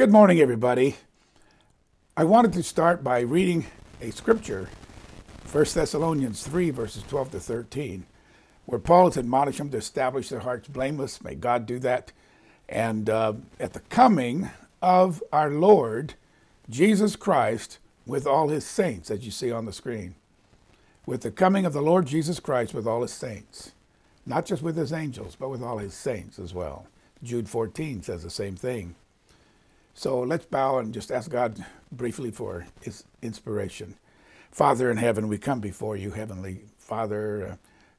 Good morning, everybody. I wanted to start by reading a scripture, 1 Thessalonians 3, verses 12 to 13, where Paul is admonishing them to establish their hearts blameless. May God do that. And uh, at the coming of our Lord Jesus Christ with all his saints, as you see on the screen. With the coming of the Lord Jesus Christ with all his saints. Not just with his angels, but with all his saints as well. Jude 14 says the same thing. So let's bow and just ask God briefly for his inspiration. Father in heaven, we come before you, Heavenly Father, uh,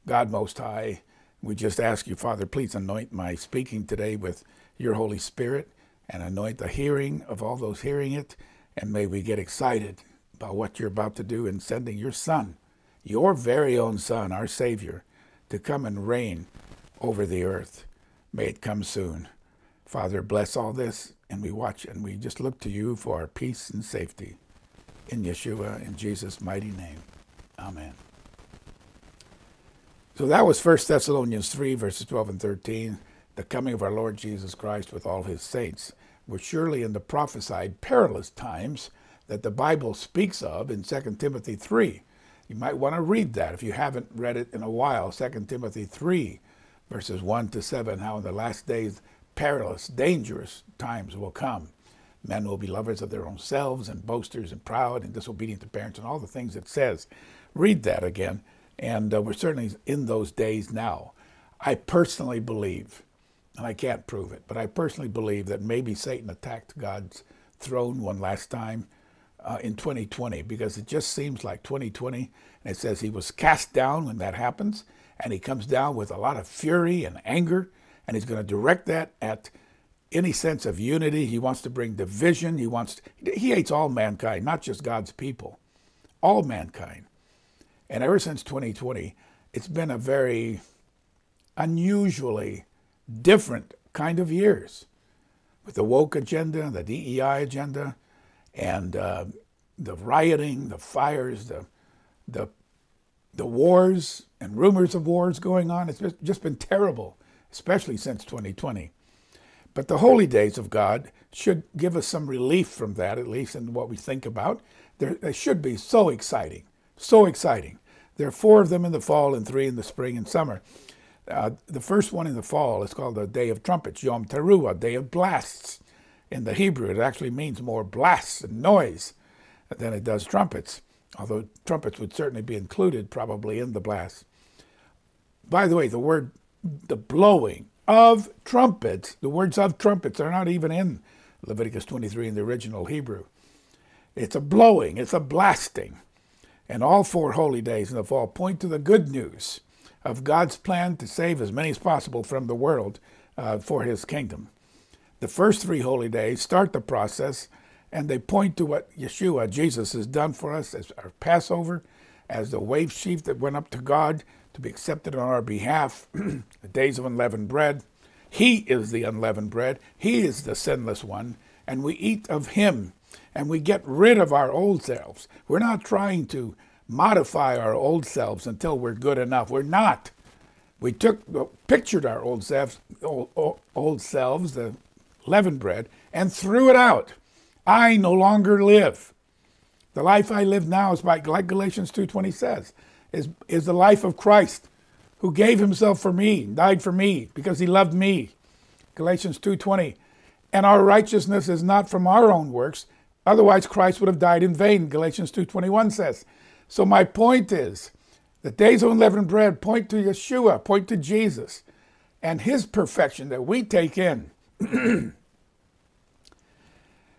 God Most High. We just ask you, Father, please anoint my speaking today with your Holy Spirit and anoint the hearing of all those hearing it. And may we get excited about what you're about to do in sending your Son, your very own Son, our Savior, to come and reign over the earth. May it come soon. Father, bless all this, and we watch and we just look to you for our peace and safety. In Yeshua, in Jesus' mighty name. Amen. So that was 1 Thessalonians 3, verses 12 and 13. The coming of our Lord Jesus Christ with all his saints were surely in the prophesied perilous times that the Bible speaks of in 2 Timothy 3. You might want to read that if you haven't read it in a while. 2 Timothy 3, verses 1 to 7, how in the last days perilous, dangerous times will come. Men will be lovers of their own selves and boasters and proud and disobedient to parents and all the things it says. Read that again. And uh, we're certainly in those days now. I personally believe, and I can't prove it, but I personally believe that maybe Satan attacked God's throne one last time uh, in 2020 because it just seems like 2020. And it says he was cast down when that happens, and he comes down with a lot of fury and anger, and he's going to direct that at any sense of unity. He wants to bring division. He wants to, he hates all mankind, not just God's people, all mankind. And ever since 2020, it's been a very unusually different kind of years with the woke agenda, the DEI agenda, and uh, the rioting, the fires, the, the, the wars and rumors of wars going on. It's just been terrible, especially since 2020. But the holy days of God should give us some relief from that, at least in what we think about. They're, they should be so exciting, so exciting. There are four of them in the fall and three in the spring and summer. Uh, the first one in the fall is called the Day of Trumpets, Yom Teruah, Day of Blasts. In the Hebrew, it actually means more blasts and noise than it does trumpets, although trumpets would certainly be included probably in the blasts. By the way, the word, the blowing of trumpets, the words of trumpets are not even in Leviticus 23 in the original Hebrew. It's a blowing, it's a blasting. And all four holy days in the fall point to the good news of God's plan to save as many as possible from the world uh, for his kingdom. The first three holy days start the process and they point to what Yeshua, Jesus, has done for us as our Passover, as the wave sheaf that went up to God to be accepted on our behalf, the days of unleavened bread. He is the unleavened bread, He is the sinless one, and we eat of Him and we get rid of our old selves. We're not trying to modify our old selves until we're good enough. We're not. We took uh, pictured our old selves, old, old selves, the leavened bread, and threw it out. I no longer live. The life I live now is by, like Galatians 2.20 says, is, is the life of Christ, who gave himself for me, died for me, because he loved me. Galatians 2.20. And our righteousness is not from our own works, otherwise Christ would have died in vain, Galatians 2.21 says. So my point is, the days of unleavened bread point to Yeshua, point to Jesus, and his perfection that we take in.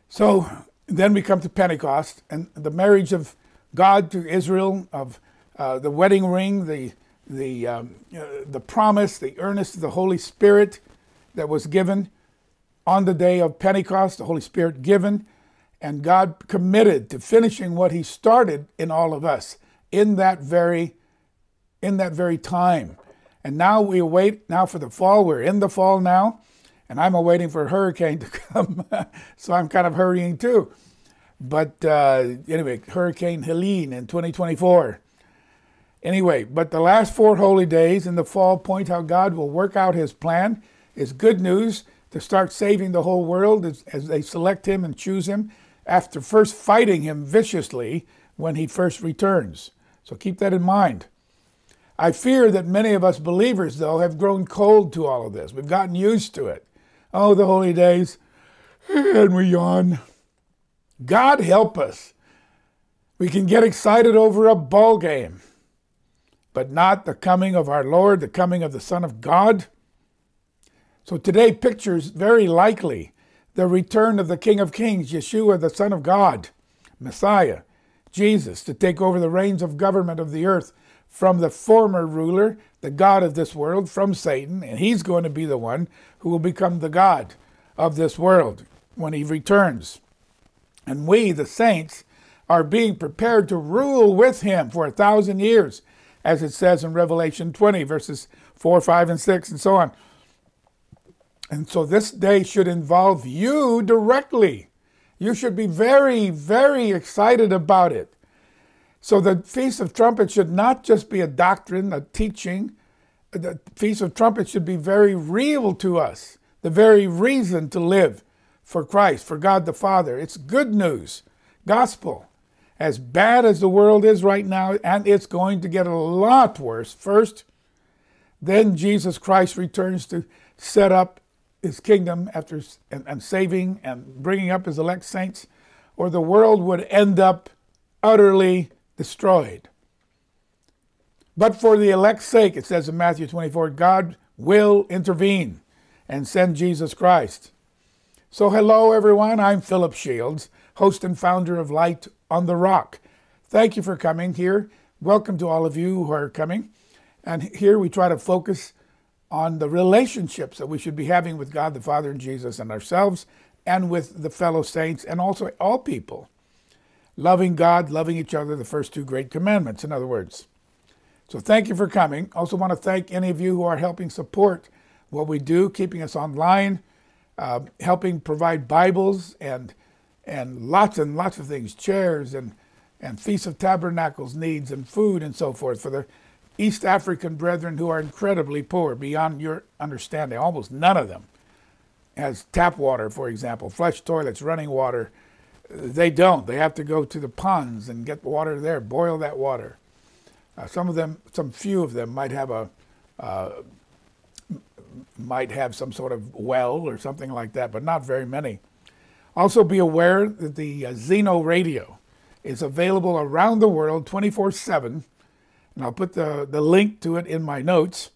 so then we come to Pentecost and the marriage of God to Israel, of uh, the wedding ring, the the um, uh, the promise, the earnest of the Holy Spirit that was given on the day of Pentecost, the Holy Spirit given, and God committed to finishing what he started in all of us in that very in that very time. And now we await now for the fall. We're in the fall now, and I'm awaiting for a hurricane to come. so I'm kind of hurrying too. But uh, anyway, Hurricane Helene in 2024. Anyway, but the last four holy days in the fall point how God will work out his plan, It's good news to start saving the whole world as, as they select him and choose him after first fighting him viciously when he first returns. So keep that in mind. I fear that many of us believers, though, have grown cold to all of this. We've gotten used to it. Oh, the holy days, and we yawn. God help us. We can get excited over a ball game, but not the coming of our Lord, the coming of the Son of God. So today pictures very likely the return of the King of Kings, Yeshua, the Son of God, Messiah, Jesus, to take over the reins of government of the earth from the former ruler, the God of this world, from Satan, and he's going to be the one who will become the God of this world when he returns. And we, the saints, are being prepared to rule with him for a thousand years, as it says in Revelation 20, verses 4, 5, and 6, and so on. And so this day should involve you directly. You should be very, very excited about it. So the Feast of Trumpets should not just be a doctrine, a teaching. The Feast of Trumpets should be very real to us, the very reason to live for Christ, for God the Father. It's good news, gospel. As bad as the world is right now, and it's going to get a lot worse first, then Jesus Christ returns to set up his kingdom after and, and saving and bringing up his elect saints, or the world would end up utterly destroyed. But for the elect's sake, it says in Matthew 24, God will intervene and send Jesus Christ. So, hello everyone, I'm Philip Shields, host and founder of Light on the Rock. Thank you for coming here. Welcome to all of you who are coming. And here we try to focus on the relationships that we should be having with God the Father and Jesus and ourselves and with the fellow saints and also all people. Loving God, loving each other, the first two great commandments, in other words. So thank you for coming. Also want to thank any of you who are helping support what we do, keeping us online, uh, helping provide Bibles and and lots and lots of things, chairs and and Feast of Tabernacles needs and food and so forth for the East African brethren who are incredibly poor beyond your understanding. Almost none of them has tap water, for example, flush toilets, running water. They don't. They have to go to the ponds and get water there, boil that water. Uh, some of them, some few of them, might have a uh, might have some sort of well or something like that, but not very many. Also, be aware that the uh, Zeno radio is available around the world 24 7 and I'll put the, the link to it in my notes.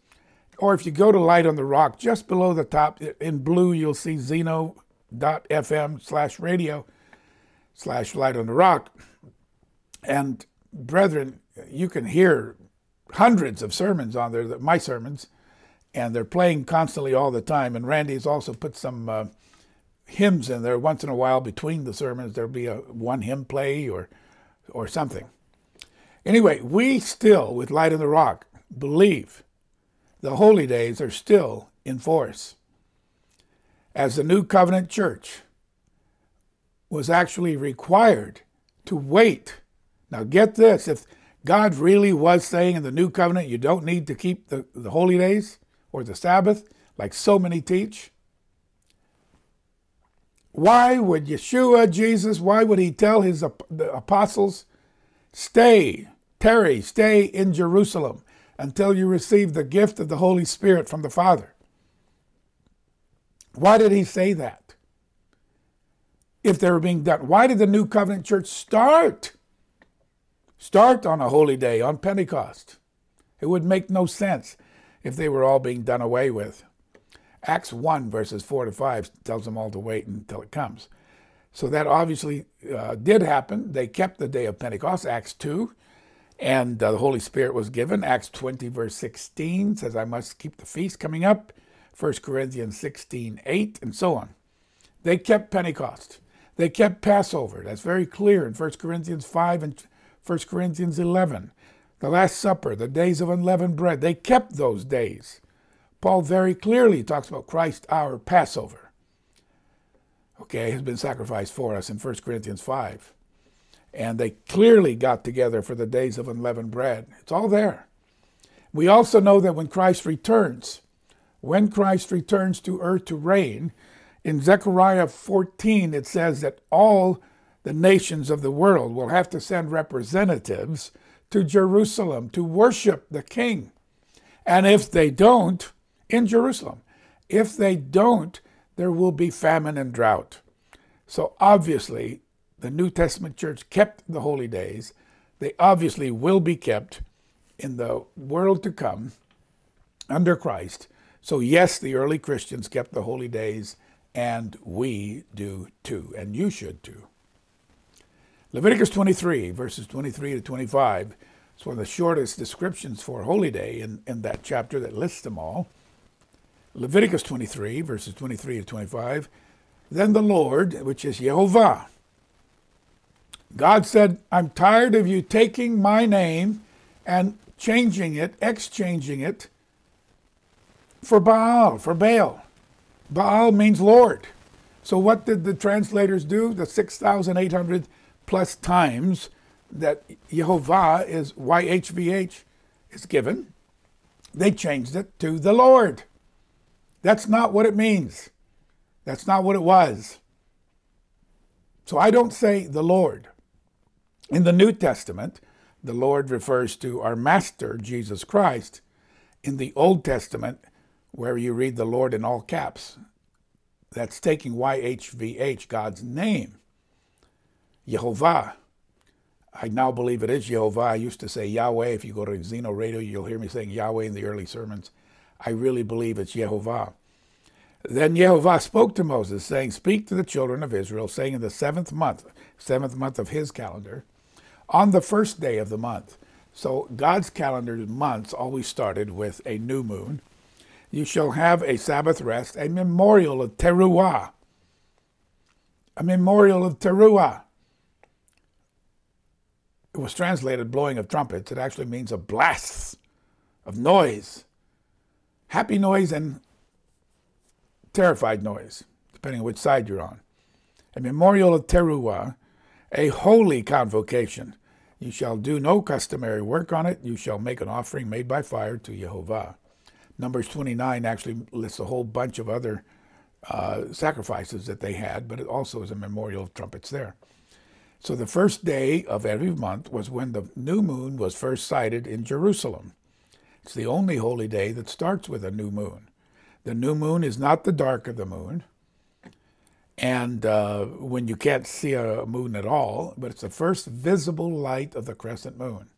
Or if you go to Light on the Rock, just below the top in blue, you'll see zeno.fm slash radio slash Light on the Rock. And brethren, you can hear hundreds of sermons on there, my sermons, and they're playing constantly all the time. And Randy's also put some uh, hymns in there once in a while between the sermons. There'll be a one hymn play or or something. Anyway, we still, with Light in the Rock, believe the holy days are still in force. As the New Covenant Church was actually required to wait. Now, get this if God really was saying in the New Covenant you don't need to keep the, the holy days or the Sabbath, like so many teach, why would Yeshua, Jesus, why would he tell his apostles, stay Tarry, stay in Jerusalem until you receive the gift of the Holy Spirit from the Father. Why did he say that? If they were being done, why did the New Covenant Church start? Start on a holy day, on Pentecost. It would make no sense if they were all being done away with. Acts 1, verses 4 to 5 tells them all to wait until it comes. So that obviously uh, did happen. They kept the day of Pentecost, Acts 2. And uh, the Holy Spirit was given. Acts 20, verse 16 says, I must keep the feast coming up. 1 Corinthians 16, 8, and so on. They kept Pentecost. They kept Passover. That's very clear in 1 Corinthians 5 and 1 Corinthians 11. The Last Supper, the days of unleavened bread, they kept those days. Paul very clearly talks about Christ, our Passover. Okay, has been sacrificed for us in 1 Corinthians 5 and they clearly got together for the days of unleavened bread. It's all there. We also know that when Christ returns, when Christ returns to earth to reign, in Zechariah 14, it says that all the nations of the world will have to send representatives to Jerusalem to worship the king. And if they don't, in Jerusalem, if they don't, there will be famine and drought. So obviously, the New Testament church kept the holy days. They obviously will be kept in the world to come under Christ. So, yes, the early Christians kept the holy days, and we do too, and you should too. Leviticus 23, verses 23 to 25, is one of the shortest descriptions for holy day in, in that chapter that lists them all. Leviticus 23, verses 23 to 25. Then the Lord, which is Jehovah, God said, I'm tired of you taking my name and changing it, exchanging it for Baal, for Baal. Baal means Lord. So what did the translators do? The 6,800 plus times that Jehovah is YHVH is given, they changed it to the Lord. That's not what it means. That's not what it was. So I don't say the Lord. In the New Testament, the Lord refers to our Master, Jesus Christ. In the Old Testament, where you read the Lord in all caps, that's taking YHVH, God's name. Jehovah. I now believe it is Jehovah. I used to say Yahweh. If you go to Zeno Radio, you'll hear me saying Yahweh in the early sermons. I really believe it's Jehovah. Then Jehovah spoke to Moses, saying, Speak to the children of Israel, saying, In the seventh month, seventh month of his calendar, on the first day of the month. So God's calendar months always started with a new moon. You shall have a Sabbath rest, a memorial of Teruah. A memorial of Teruah. It was translated blowing of trumpets. It actually means a blast of noise. Happy noise and terrified noise, depending on which side you're on. A memorial of Teruah, a holy convocation. You shall do no customary work on it. You shall make an offering made by fire to Jehovah. Numbers 29 actually lists a whole bunch of other uh, sacrifices that they had, but it also is a memorial of trumpets there. So the first day of every month was when the new moon was first sighted in Jerusalem. It's the only holy day that starts with a new moon. The new moon is not the dark of the moon. And uh, when you can't see a moon at all, but it's the first visible light of the crescent moon.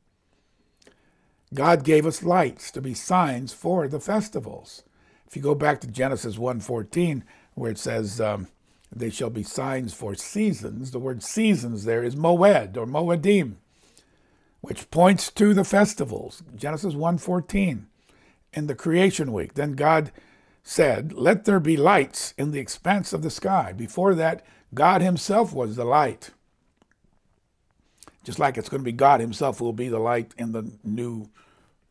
God gave us lights to be signs for the festivals. If you go back to Genesis 1:14, where it says, um, "They shall be signs for seasons," the word "seasons" there is moed or moedim, which points to the festivals. Genesis 1:14, in the creation week. Then God said, Let there be lights in the expanse of the sky. Before that, God Himself was the light. Just like it's going to be God Himself who will be the light in the new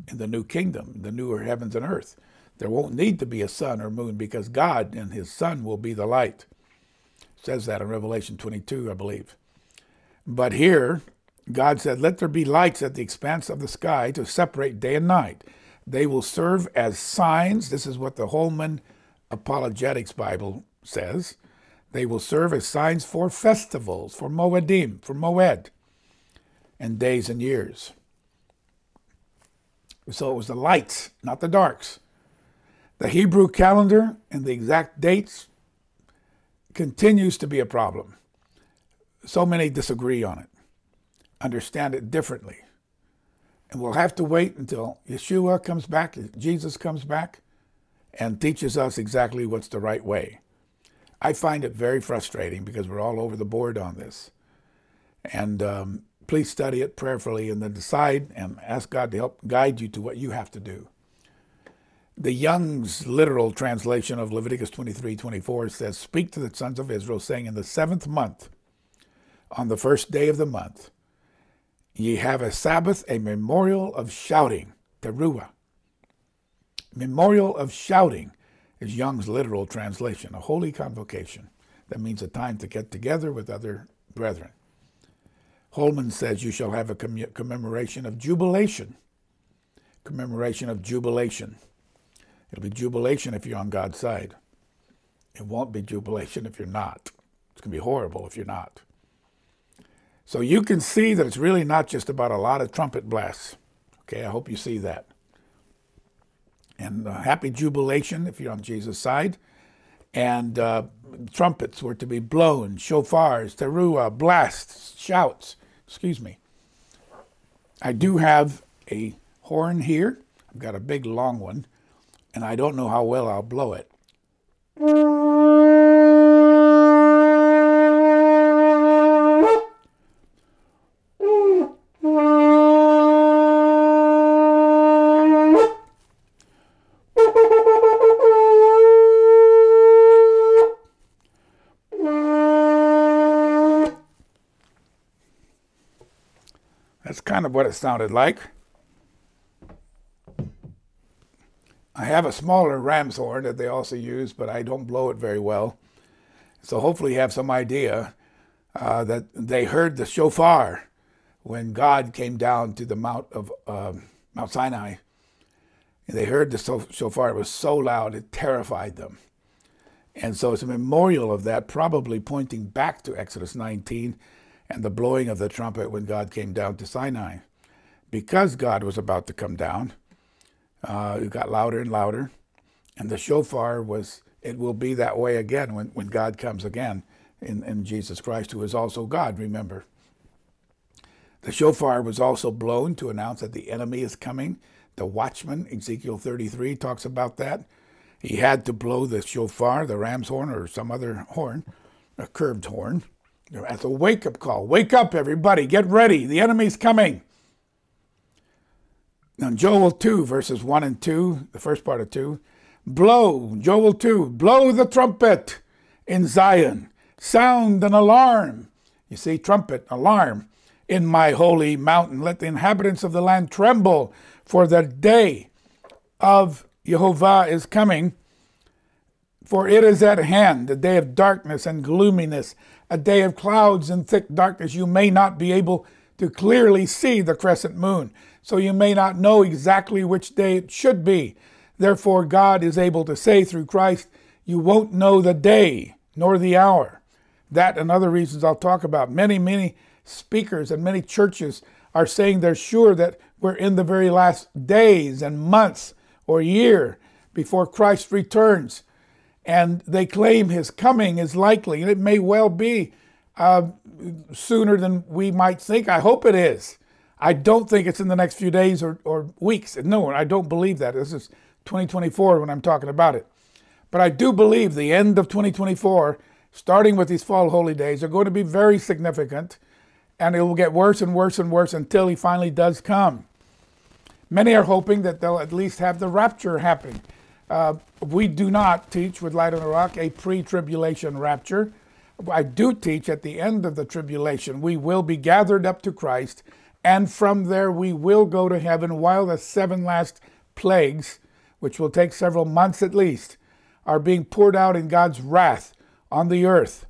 in the new kingdom, the newer heavens and earth. There won't need to be a sun or moon because God and His Son will be the light. It says that in Revelation 22, I believe. But here, God said, Let there be lights at the expanse of the sky to separate day and night. They will serve as signs. This is what the Holman Apologetics Bible says. They will serve as signs for festivals, for Moedim, for Moed, and days and years. So it was the lights, not the darks. The Hebrew calendar and the exact dates continues to be a problem. So many disagree on it, understand it differently. And we'll have to wait until Yeshua comes back, Jesus comes back, and teaches us exactly what's the right way. I find it very frustrating because we're all over the board on this. And um, please study it prayerfully and then decide and ask God to help guide you to what you have to do. The Young's literal translation of Leviticus 23 24 says, Speak to the sons of Israel, saying, In the seventh month, on the first day of the month, Ye have a Sabbath, a memorial of shouting, teruah. Memorial of shouting is Young's literal translation, a holy convocation. That means a time to get together with other brethren. Holman says you shall have a commemoration of jubilation. Commemoration of jubilation. It'll be jubilation if you're on God's side. It won't be jubilation if you're not. It's going to be horrible if you're not. So you can see that it's really not just about a lot of trumpet blasts. Okay, I hope you see that. And uh, happy jubilation if you're on Jesus' side. And uh, trumpets were to be blown, shofars, teruah, blasts, shouts. Excuse me. I do have a horn here. I've got a big long one, and I don't know how well I'll blow it. Kind of what it sounded like. I have a smaller ram's horn that they also use, but I don't blow it very well. So hopefully you have some idea uh, that they heard the shofar when God came down to the Mount of uh, Mount Sinai. And they heard the shofar. It was so loud it terrified them. And so it's a memorial of that, probably pointing back to Exodus 19 and the blowing of the trumpet when God came down to Sinai. Because God was about to come down, uh, it got louder and louder, and the shofar was, it will be that way again when, when God comes again in, in Jesus Christ, who is also God, remember. The shofar was also blown to announce that the enemy is coming. The watchman, Ezekiel 33, talks about that. He had to blow the shofar, the ram's horn, or some other horn, a curved horn, as a wake up call. Wake up, everybody. Get ready. The enemy's coming. Now, Joel 2, verses 1 and 2, the first part of 2. Blow, Joel 2, blow the trumpet in Zion. Sound an alarm. You see, trumpet, alarm in my holy mountain. Let the inhabitants of the land tremble, for the day of Jehovah is coming. For it is at hand, the day of darkness and gloominess, a day of clouds and thick darkness. You may not be able to clearly see the crescent moon, so you may not know exactly which day it should be. Therefore, God is able to say through Christ, You won't know the day nor the hour. That and other reasons I'll talk about. Many, many speakers and many churches are saying they're sure that we're in the very last days and months or year before Christ returns and they claim his coming is likely, and it may well be uh, sooner than we might think. I hope it is. I don't think it's in the next few days or, or weeks. No, I don't believe that. This is 2024 when I'm talking about it. But I do believe the end of 2024, starting with these fall holy days, are going to be very significant, and it will get worse and worse and worse until he finally does come. Many are hoping that they'll at least have the rapture happening. Uh, we do not teach with Light on the Rock a pre tribulation rapture. I do teach at the end of the tribulation, we will be gathered up to Christ, and from there we will go to heaven while the seven last plagues, which will take several months at least, are being poured out in God's wrath on the earth.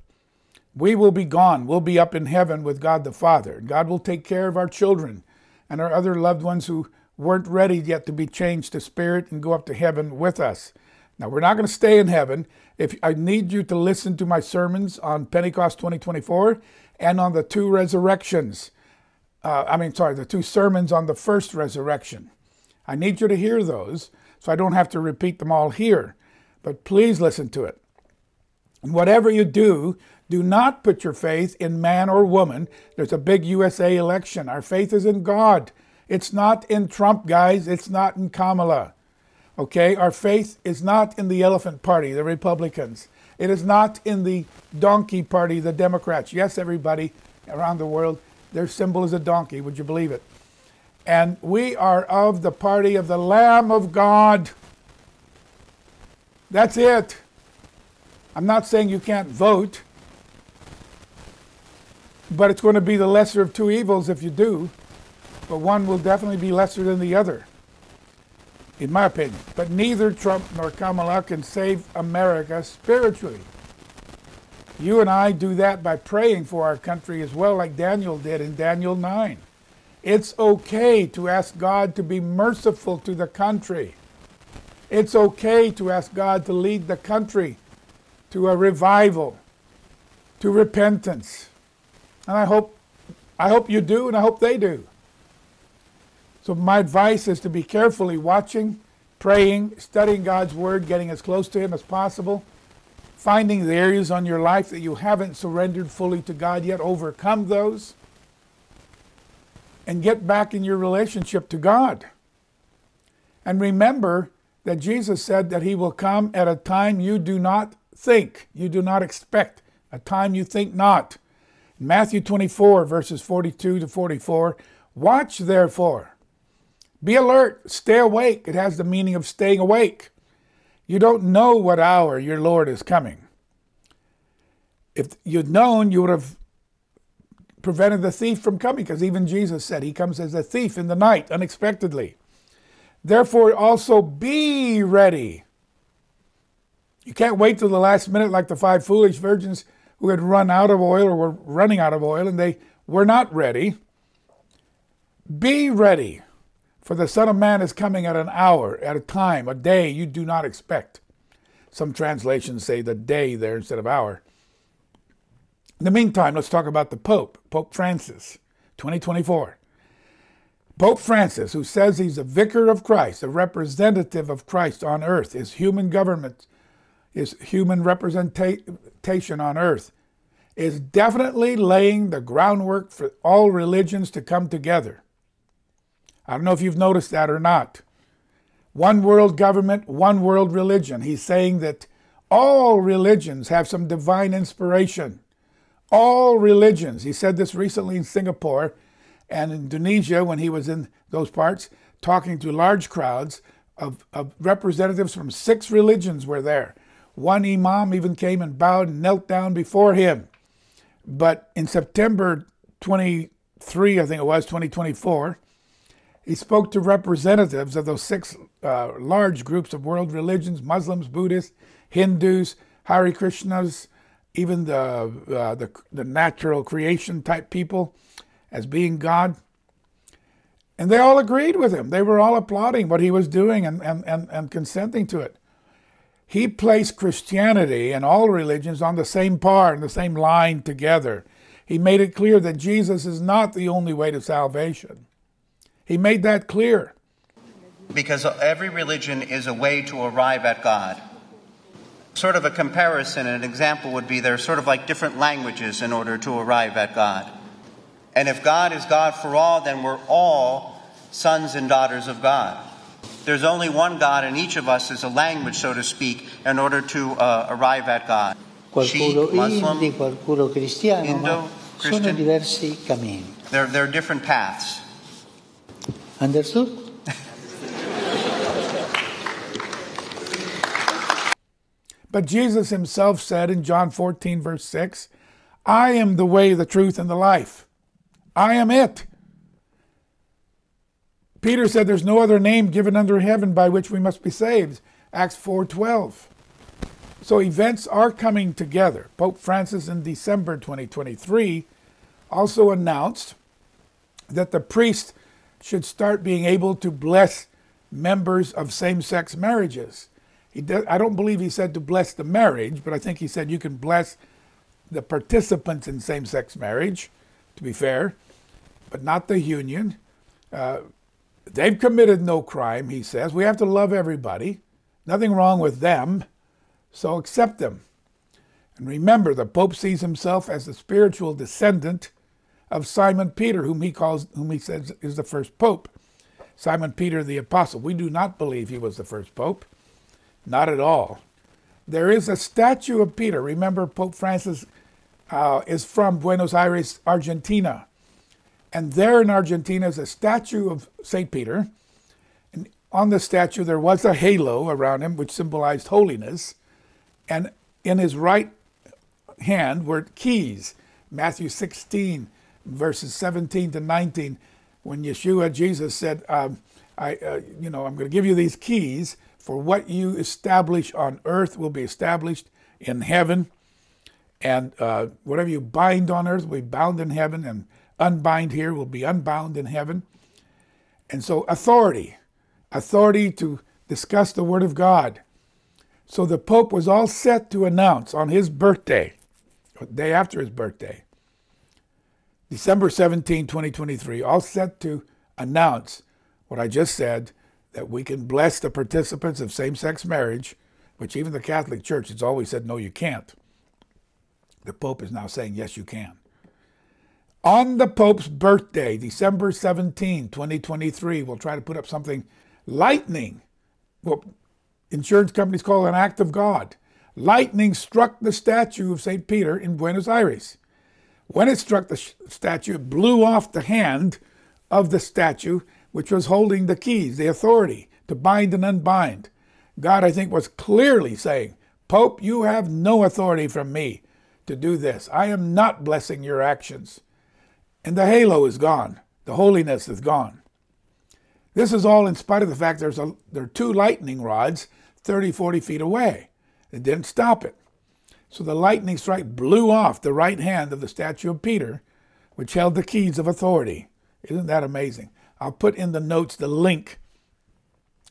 We will be gone. We'll be up in heaven with God the Father. God will take care of our children and our other loved ones who weren't ready yet to be changed to spirit and go up to heaven with us. Now, we're not going to stay in heaven. If I need you to listen to my sermons on Pentecost 2024 and on the two resurrections. Uh, I mean, sorry, the two sermons on the first resurrection. I need you to hear those so I don't have to repeat them all here. But please listen to it. And whatever you do, do not put your faith in man or woman. There's a big USA election. Our faith is in God. It's not in Trump, guys. It's not in Kamala. Okay? Our faith is not in the elephant party, the Republicans. It is not in the donkey party, the Democrats. Yes, everybody around the world, their symbol is a donkey. Would you believe it? And we are of the party of the Lamb of God. That's it. I'm not saying you can't vote, but it's going to be the lesser of two evils if you do but one will definitely be lesser than the other, in my opinion. But neither Trump nor Kamala can save America spiritually. You and I do that by praying for our country as well, like Daniel did in Daniel 9. It's okay to ask God to be merciful to the country. It's okay to ask God to lead the country to a revival, to repentance. And I hope I hope you do and I hope they do. So my advice is to be carefully watching, praying, studying God's word, getting as close to him as possible, finding the areas on your life that you haven't surrendered fully to God yet, overcome those and get back in your relationship to God. And remember that Jesus said that he will come at a time you do not think, you do not expect, a time you think not. Matthew 24, verses 42 to 44 Watch therefore, be alert, stay awake. It has the meaning of staying awake. You don't know what hour your Lord is coming. If you'd known, you would have prevented the thief from coming, because even Jesus said he comes as a thief in the night, unexpectedly. Therefore, also be ready. You can't wait till the last minute like the five foolish virgins who had run out of oil or were running out of oil and they were not ready. Be ready, for the Son of Man is coming at an hour, at a time, a day you do not expect. Some translations say the day there instead of hour. In the meantime, let's talk about the Pope, Pope Francis, 2024. Pope Francis, who says he's a vicar of Christ, a representative of Christ on earth, his human government, his human representation on earth, is definitely laying the groundwork for all religions to come together. I don't know if you've noticed that or not. One world government, one world religion. He's saying that all religions have some divine inspiration. All religions. He said this recently in Singapore and Indonesia when he was in those parts, talking to large crowds of, of representatives from six religions were there. One imam even came and bowed and knelt down before him. But in September 23, I think it was, 2024, he spoke to representatives of those six uh, large groups of world religions Muslims, Buddhists, Hindus, Hare Krishnas, even the, uh, the, the natural creation type people as being God. And they all agreed with him. They were all applauding what he was doing and, and, and, and consenting to it. He placed Christianity and all religions on the same par, and the same line together. He made it clear that Jesus is not the only way to salvation. He made that clear. Because every religion is a way to arrive at God. Sort of a comparison, an example would be they're sort of like different languages in order to arrive at God. And if God is God for all, then we're all sons and daughters of God. There's only one God, and each of us is a language, so to speak, in order to uh, arrive at God. Qualcuno Muslim, indi, qualcuno cristiano, Indo, Christian, sono diversi cammini. There, there are different paths. Understood? but Jesus himself said in John 14, verse 6, I am the way, the truth, and the life. I am it. Peter said there's no other name given under heaven by which we must be saved. Acts 4:12. So events are coming together. Pope Francis in December 2023 also announced that the priest should start being able to bless members of same-sex marriages. He does, I don't believe he said to bless the marriage, but I think he said you can bless the participants in same-sex marriage, to be fair but not the union. Uh, they've committed no crime, he says. We have to love everybody. Nothing wrong with them, so accept them. And remember, the Pope sees himself as the spiritual descendant of Simon Peter, whom he calls, whom he says is the first Pope. Simon Peter the Apostle. We do not believe he was the first Pope. Not at all. There is a statue of Peter. Remember, Pope Francis uh, is from Buenos Aires, Argentina. And there in Argentina is a statue of St. Peter. And on the statue, there was a halo around him, which symbolized holiness. And in his right hand were keys. Matthew 16, verses 17 to 19, when Yeshua, Jesus said, um, I, uh, you know, I'm going to give you these keys for what you establish on earth will be established in heaven. And uh, whatever you bind on earth will be bound in heaven, and unbind here will be unbound in heaven. And so authority, authority to discuss the Word of God. So the Pope was all set to announce on his birthday, day after his birthday, December 17, 2023, all set to announce what I just said that we can bless the participants of same sex marriage, which even the Catholic Church has always said, no, you can't. The Pope is now saying, yes, you can. On the Pope's birthday, December 17, 2023, we'll try to put up something lightning. Well, insurance companies call it an act of God. Lightning struck the statue of St. Peter in Buenos Aires. When it struck the statue, it blew off the hand of the statue, which was holding the keys, the authority to bind and unbind. God, I think, was clearly saying, Pope, you have no authority from me to do this. I am not blessing your actions. And the halo is gone, the holiness is gone. This is all in spite of the fact there's a, there are two lightning rods 30, 40 feet away. It didn't stop it. So the lightning strike blew off the right hand of the statue of Peter, which held the keys of authority. Isn't that amazing? I'll put in the notes the link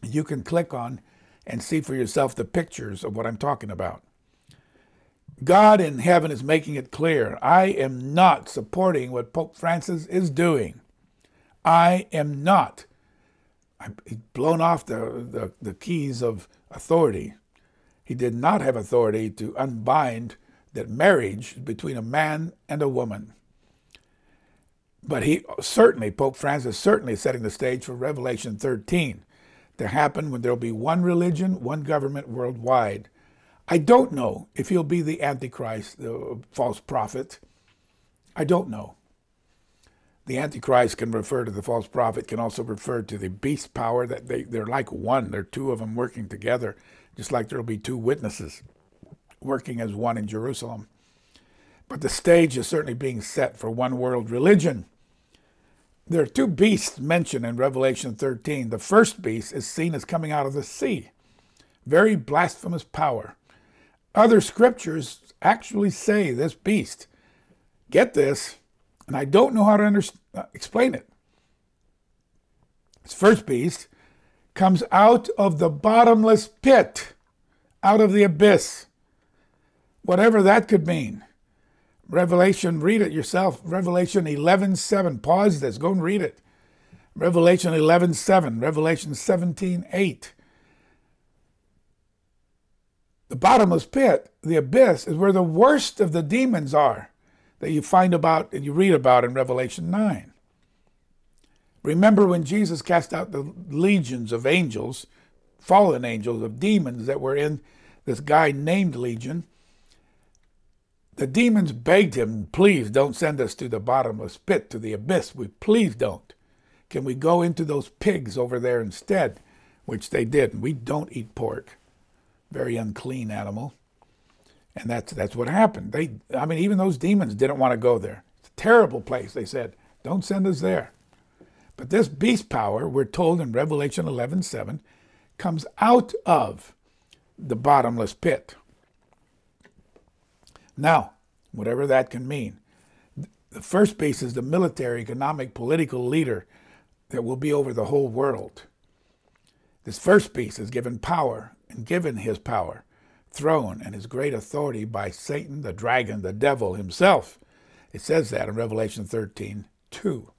you can click on and see for yourself the pictures of what I'm talking about. God in heaven is making it clear I am not supporting what Pope Francis is doing. I am not. He's blown off the, the, the keys of authority. He did not have authority to unbind that marriage between a man and a woman. But he certainly, Pope Francis certainly setting the stage for Revelation 13 to happen when there'll be one religion, one government worldwide. I don't know if he'll be the Antichrist, the false prophet. I don't know. The Antichrist can refer to the false prophet, can also refer to the beast power that they, they're like one. They're two of them working together, just like there'll be two witnesses working as one in Jerusalem. But the stage is certainly being set for one world religion. There are two beasts mentioned in Revelation 13. The first beast is seen as coming out of the sea, very blasphemous power. Other scriptures actually say this beast, get this, and I don't know how to uh, explain it. This first beast comes out of the bottomless pit, out of the abyss, whatever that could mean. Revelation, read it yourself. Revelation 11 7. Pause this, go and read it. Revelation 11 7. Revelation 17 8. The bottomless pit, the abyss, is where the worst of the demons are that you find about and you read about in Revelation 9. Remember when Jesus cast out the legions of angels, fallen angels, of demons that were in this guy named Legion? The demons begged him, please don't send us to the bottomless pit, to the abyss. We please don't. Can we go into those pigs over there instead? Which they did. We don't eat pork. Very unclean animal. And that's that's what happened. They I mean, even those demons didn't want to go there. It's a terrible place, they said. Don't send us there. But this beast power, we're told in Revelation 11 7, comes out of the bottomless pit. Now, whatever that can mean, the first beast is the military, economic, political leader that will be over the whole world. This first beast is given power and given his power throne and his great authority by Satan, the dragon, the devil himself. It says that in Revelation 13, 2.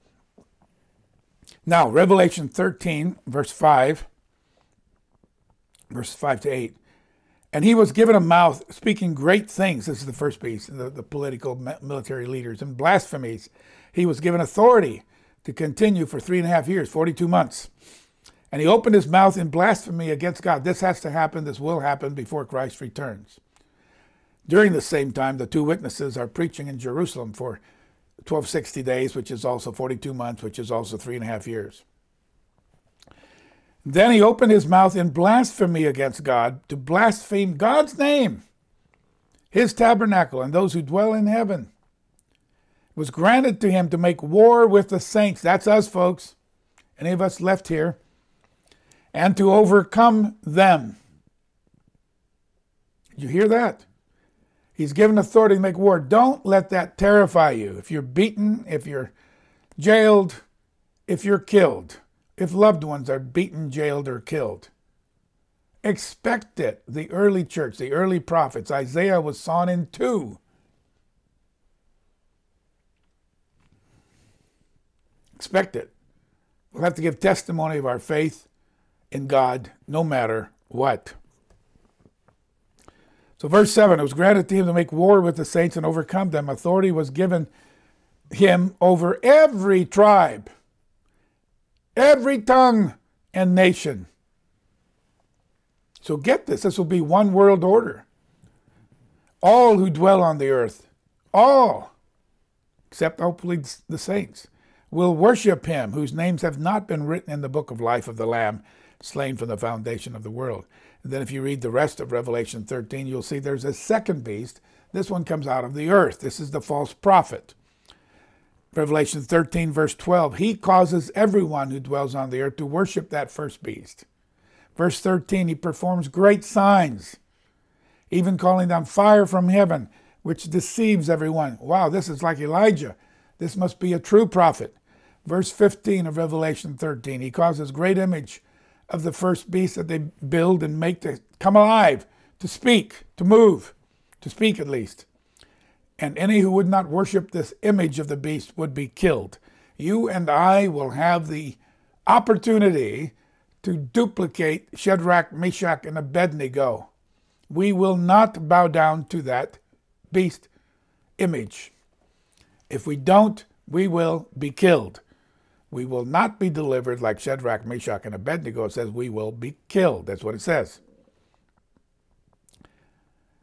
Now, Revelation 13, verse 5, verse 5 to 8. And he was given a mouth speaking great things. This is the first beast, the, the political military leaders, and blasphemies. He was given authority to continue for three and a half years, 42 months. And he opened his mouth in blasphemy against God. This has to happen, this will happen before Christ returns. During the same time, the two witnesses are preaching in Jerusalem for 1260 days, which is also 42 months, which is also three and a half years. Then he opened his mouth in blasphemy against God to blaspheme God's name, his tabernacle, and those who dwell in heaven. It was granted to him to make war with the saints. That's us, folks. Any of us left here? and to overcome them. You hear that? He's given authority to make war. Don't let that terrify you. If you're beaten, if you're jailed, if you're killed, if loved ones are beaten, jailed, or killed, Expect it. The early church, the early prophets, Isaiah was sawn in two. Expect it. We'll have to give testimony of our faith in God no matter what. So, verse 7 it was granted to him to make war with the saints and overcome them. Authority was given him over every tribe, every tongue, and nation. So, get this this will be one world order. All who dwell on the earth, all, except hopefully the saints, will worship him whose names have not been written in the book of life of the Lamb slain from the foundation of the world. Then if you read the rest of Revelation 13, you'll see there's a second beast. This one comes out of the earth. This is the false prophet. Revelation 13, verse 12, he causes everyone who dwells on the earth to worship that first beast. Verse 13, he performs great signs, even calling down fire from heaven, which deceives everyone. Wow, this is like Elijah. This must be a true prophet. Verse 15 of Revelation 13, he causes great image of the first beast that they build and make to come alive, to speak, to move, to speak at least. And any who would not worship this image of the beast would be killed. You and I will have the opportunity to duplicate Shadrach, Meshach, and Abednego. We will not bow down to that beast image. If we don't, we will be killed. We will not be delivered like Shadrach, Meshach, and Abednego. Says we will be killed. That's what it says.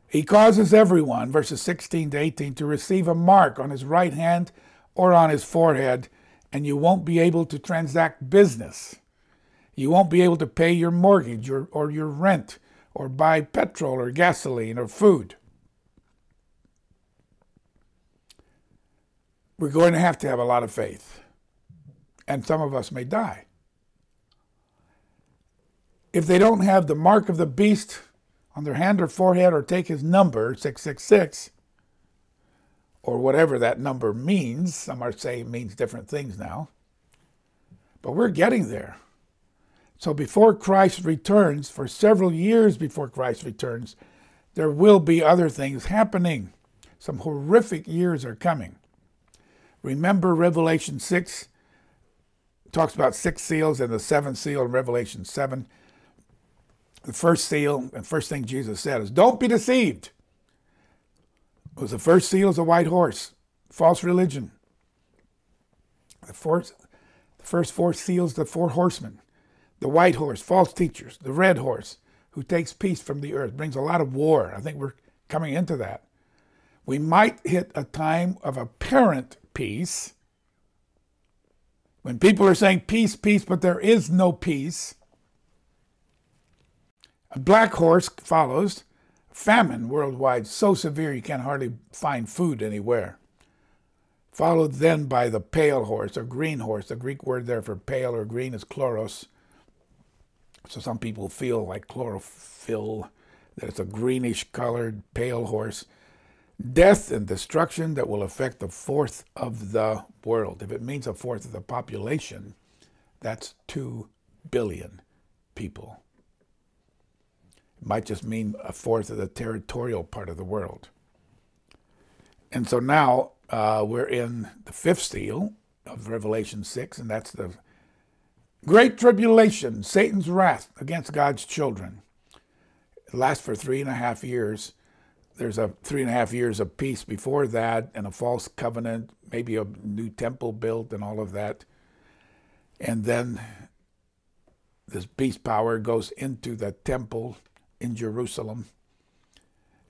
He causes everyone, verses 16 to 18, to receive a mark on his right hand or on his forehead, and you won't be able to transact business. You won't be able to pay your mortgage or, or your rent or buy petrol or gasoline or food. We're going to have to have a lot of faith and some of us may die. If they don't have the mark of the beast on their hand or forehead or take his number, 666, or whatever that number means, some are saying means different things now, but we're getting there. So before Christ returns, for several years before Christ returns, there will be other things happening. Some horrific years are coming. Remember Revelation 6 talks about six seals and the seventh seal in Revelation 7. The first seal, and first thing Jesus said is, Don't be deceived. It was the first seal is a white horse, false religion. The, fourth, the first four seals, the four horsemen. The white horse, false teachers. The red horse, who takes peace from the earth, brings a lot of war. I think we're coming into that. We might hit a time of apparent peace when people are saying peace, peace, but there is no peace, a black horse follows, famine worldwide so severe you can hardly find food anywhere. Followed then by the pale horse or green horse. The Greek word there for pale or green is chloros. So some people feel like chlorophyll, that it's a greenish colored pale horse death and destruction that will affect a fourth of the world. If it means a fourth of the population, that's 2 billion people. It might just mean a fourth of the territorial part of the world. And so now uh, we're in the fifth seal of Revelation 6, and that's the great tribulation, Satan's wrath against God's children. It lasts for three and a half years there's a three and a half years of peace before that and a false covenant, maybe a new temple built and all of that. And then this beast power goes into the temple in Jerusalem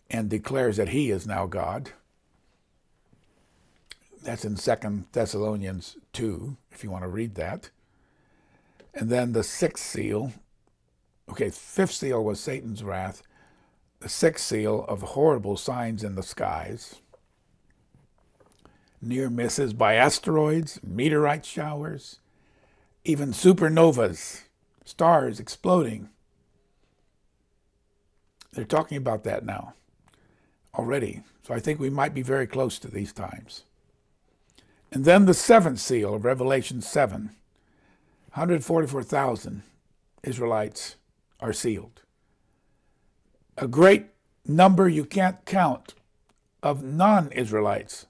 and declares that he is now God. That's in Second Thessalonians 2, if you want to read that. And then the sixth seal, okay, fifth seal was Satan's wrath the sixth seal of horrible signs in the skies, near misses by asteroids, meteorite showers, even supernovas, stars exploding. They're talking about that now already. So I think we might be very close to these times. And then the seventh seal of Revelation 7 144,000 Israelites are sealed a great number you can't count of non Israelites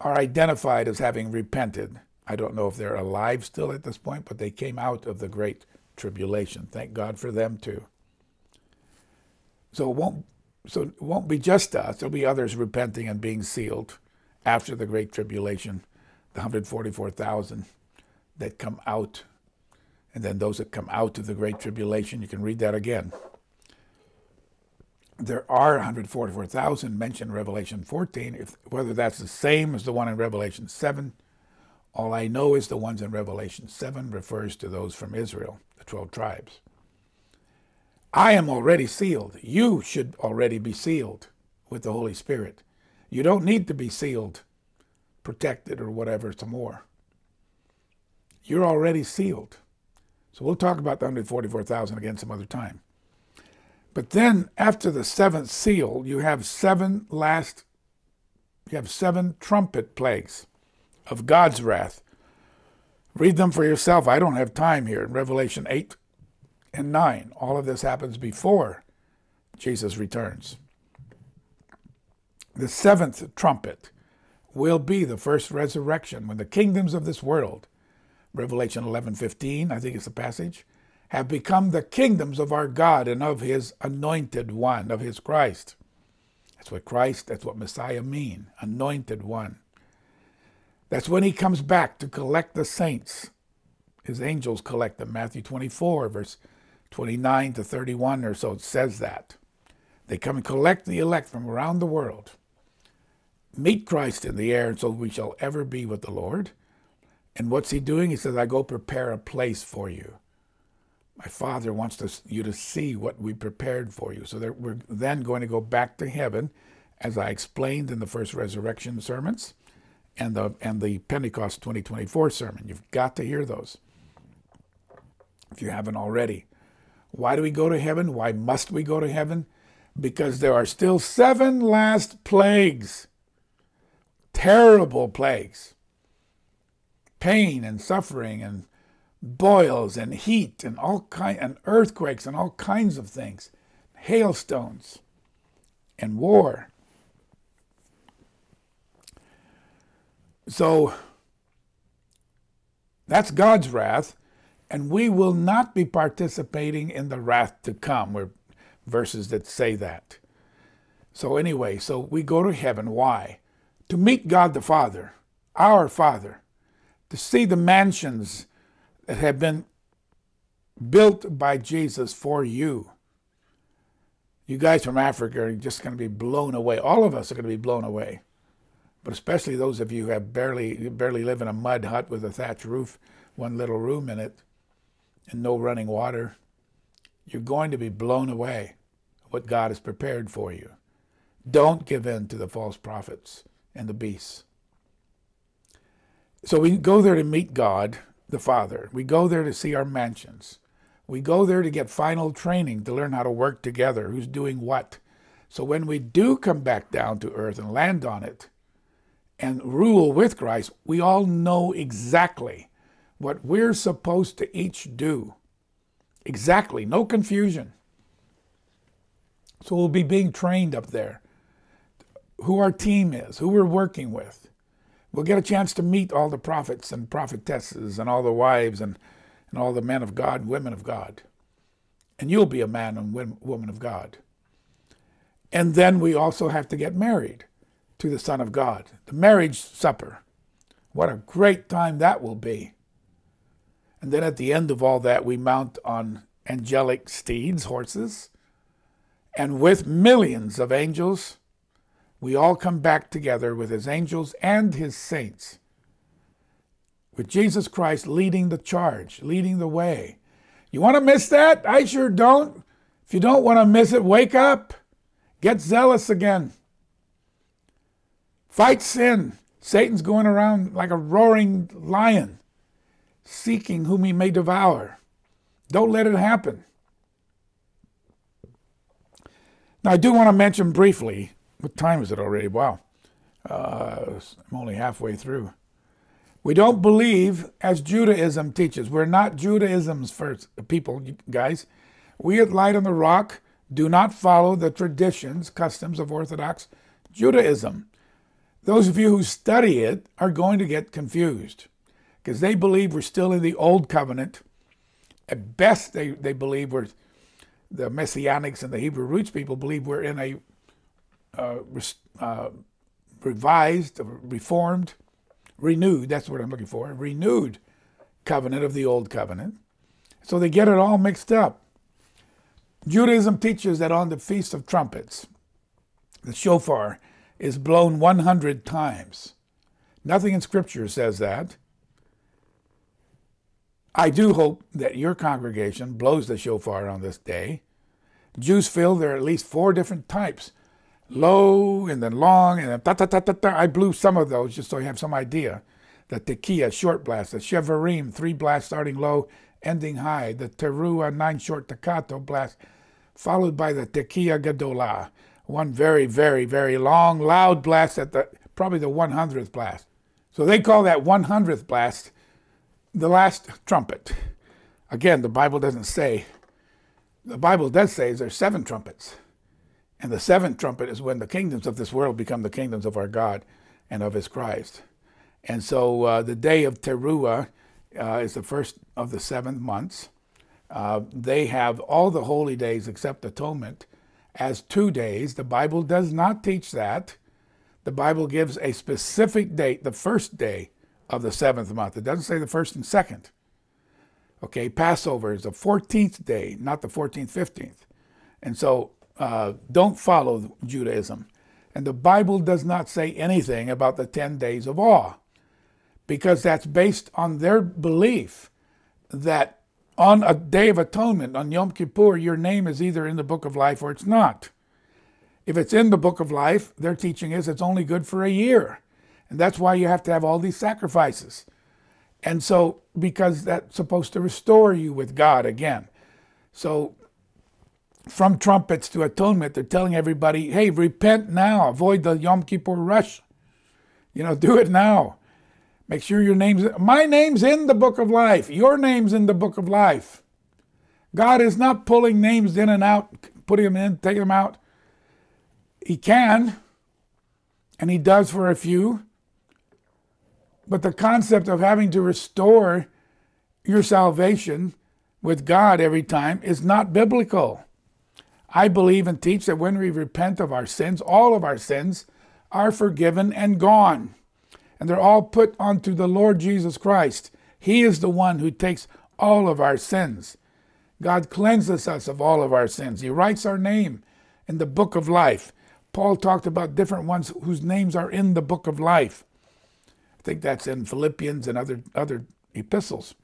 are identified as having repented. I don't know if they're alive still at this point, but they came out of the great tribulation. Thank God for them too. So it won't so it won't be just us. There'll be others repenting and being sealed after the great tribulation, the 144,000 that come out. And then those that come out of the great tribulation, you can read that again. There are 144,000 mentioned in Revelation 14. If, whether that's the same as the one in Revelation 7, all I know is the ones in Revelation 7 refers to those from Israel, the 12 tribes. I am already sealed. You should already be sealed with the Holy Spirit. You don't need to be sealed, protected, or whatever some more. You're already sealed. So we'll talk about the 144,000 again some other time. But then after the seventh seal, you have seven last, you have seven trumpet plagues of God's wrath. Read them for yourself. I don't have time here. In Revelation 8 and 9, all of this happens before Jesus returns. The seventh trumpet will be the first resurrection when the kingdoms of this world, Revelation 11:15, I think it's the passage, have become the kingdoms of our God and of his anointed one, of his Christ. That's what Christ, that's what Messiah mean, anointed one. That's when he comes back to collect the saints. His angels collect them. Matthew 24, verse 29 to 31 or so, says that. They come and collect the elect from around the world meet Christ in the air, and so we shall ever be with the Lord. And what's he doing? He says, I go prepare a place for you. My Father wants to, you to see what we prepared for you. So that we're then going to go back to heaven, as I explained in the first resurrection sermons and the, and the Pentecost 2024 sermon. You've got to hear those if you haven't already. Why do we go to heaven? Why must we go to heaven? Because there are still seven last plagues terrible plagues pain and suffering and boils and heat and all kind and earthquakes and all kinds of things hailstones and war. So that's God's wrath and we will not be participating in the wrath to come we're verses that say that. So anyway so we go to heaven. Why? To meet God the Father, our Father, to see the mansions that have been built by Jesus for you. You guys from Africa are just going to be blown away. All of us are going to be blown away. But especially those of you who have barely barely live in a mud hut with a thatch roof, one little room in it, and no running water. You're going to be blown away what God has prepared for you. Don't give in to the false prophets and the beasts. So we go there to meet God, the Father. We go there to see our mansions. We go there to get final training to learn how to work together, who's doing what. So when we do come back down to earth and land on it and rule with Christ, we all know exactly what we're supposed to each do. Exactly, no confusion. So we'll be being trained up there who our team is, who we're working with. We'll get a chance to meet all the prophets and prophetesses and all the wives and, and all the men of God and women of God. And you'll be a man and woman of God. And then we also have to get married to the Son of God, the marriage supper. What a great time that will be. And then at the end of all that, we mount on angelic steeds, horses, and with millions of angels we all come back together with his angels and his saints, with Jesus Christ leading the charge, leading the way. You want to miss that? I sure don't. If you don't want to miss it, wake up. Get zealous again. Fight sin. Satan's going around like a roaring lion, seeking whom he may devour. Don't let it happen. Now, I do want to mention briefly what time is it already? Wow. Uh, I'm only halfway through. We don't believe as Judaism teaches. We're not Judaism's first people, guys. We at Light on the Rock do not follow the traditions, customs of Orthodox Judaism. Those of you who study it are going to get confused because they believe we're still in the old covenant. At best, they, they believe we're the Messianics and the Hebrew roots people believe we're in a uh, uh, revised, reformed, renewed, that's what I'm looking for, renewed covenant of the old covenant. So they get it all mixed up. Judaism teaches that on the Feast of Trumpets, the shofar is blown 100 times. Nothing in Scripture says that. I do hope that your congregation blows the shofar on this day. Jews feel there are at least four different types low and then long and then ta ta ta ta ta. I blew some of those just so you have some idea. The tekiah, short blast, the shevarim, three blasts starting low, ending high, the teruah, nine short staccato blast, followed by the tekiah gadola, one very, very, very long, loud blast at the probably the 100th blast. So they call that 100th blast the last trumpet. Again, the Bible doesn't say. The Bible does say there's seven trumpets. And the seventh trumpet is when the kingdoms of this world become the kingdoms of our God and of his Christ. And so uh, the day of Teruah uh, is the first of the seven months. Uh, they have all the holy days except atonement as two days. The Bible does not teach that. The Bible gives a specific date, the first day of the seventh month. It doesn't say the first and second. Okay, Passover is the 14th day, not the 14th, 15th. And so uh, don't follow Judaism. And the Bible does not say anything about the 10 days of awe because that's based on their belief that on a day of atonement, on Yom Kippur, your name is either in the book of life or it's not. If it's in the book of life, their teaching is it's only good for a year. And that's why you have to have all these sacrifices. And so, because that's supposed to restore you with God again. So, from trumpets to atonement, they're telling everybody, hey, repent now, avoid the Yom Kippur rush. You know, do it now. Make sure your name's my name's in the book of life. Your name's in the book of life. God is not pulling names in and out, putting them in, taking them out. He can, and he does for a few. But the concept of having to restore your salvation with God every time is not biblical. I believe and teach that when we repent of our sins, all of our sins are forgiven and gone and they're all put onto the Lord Jesus Christ. He is the one who takes all of our sins. God cleanses us of all of our sins. He writes our name in the book of life. Paul talked about different ones whose names are in the book of life. I think that's in Philippians and other, other epistles.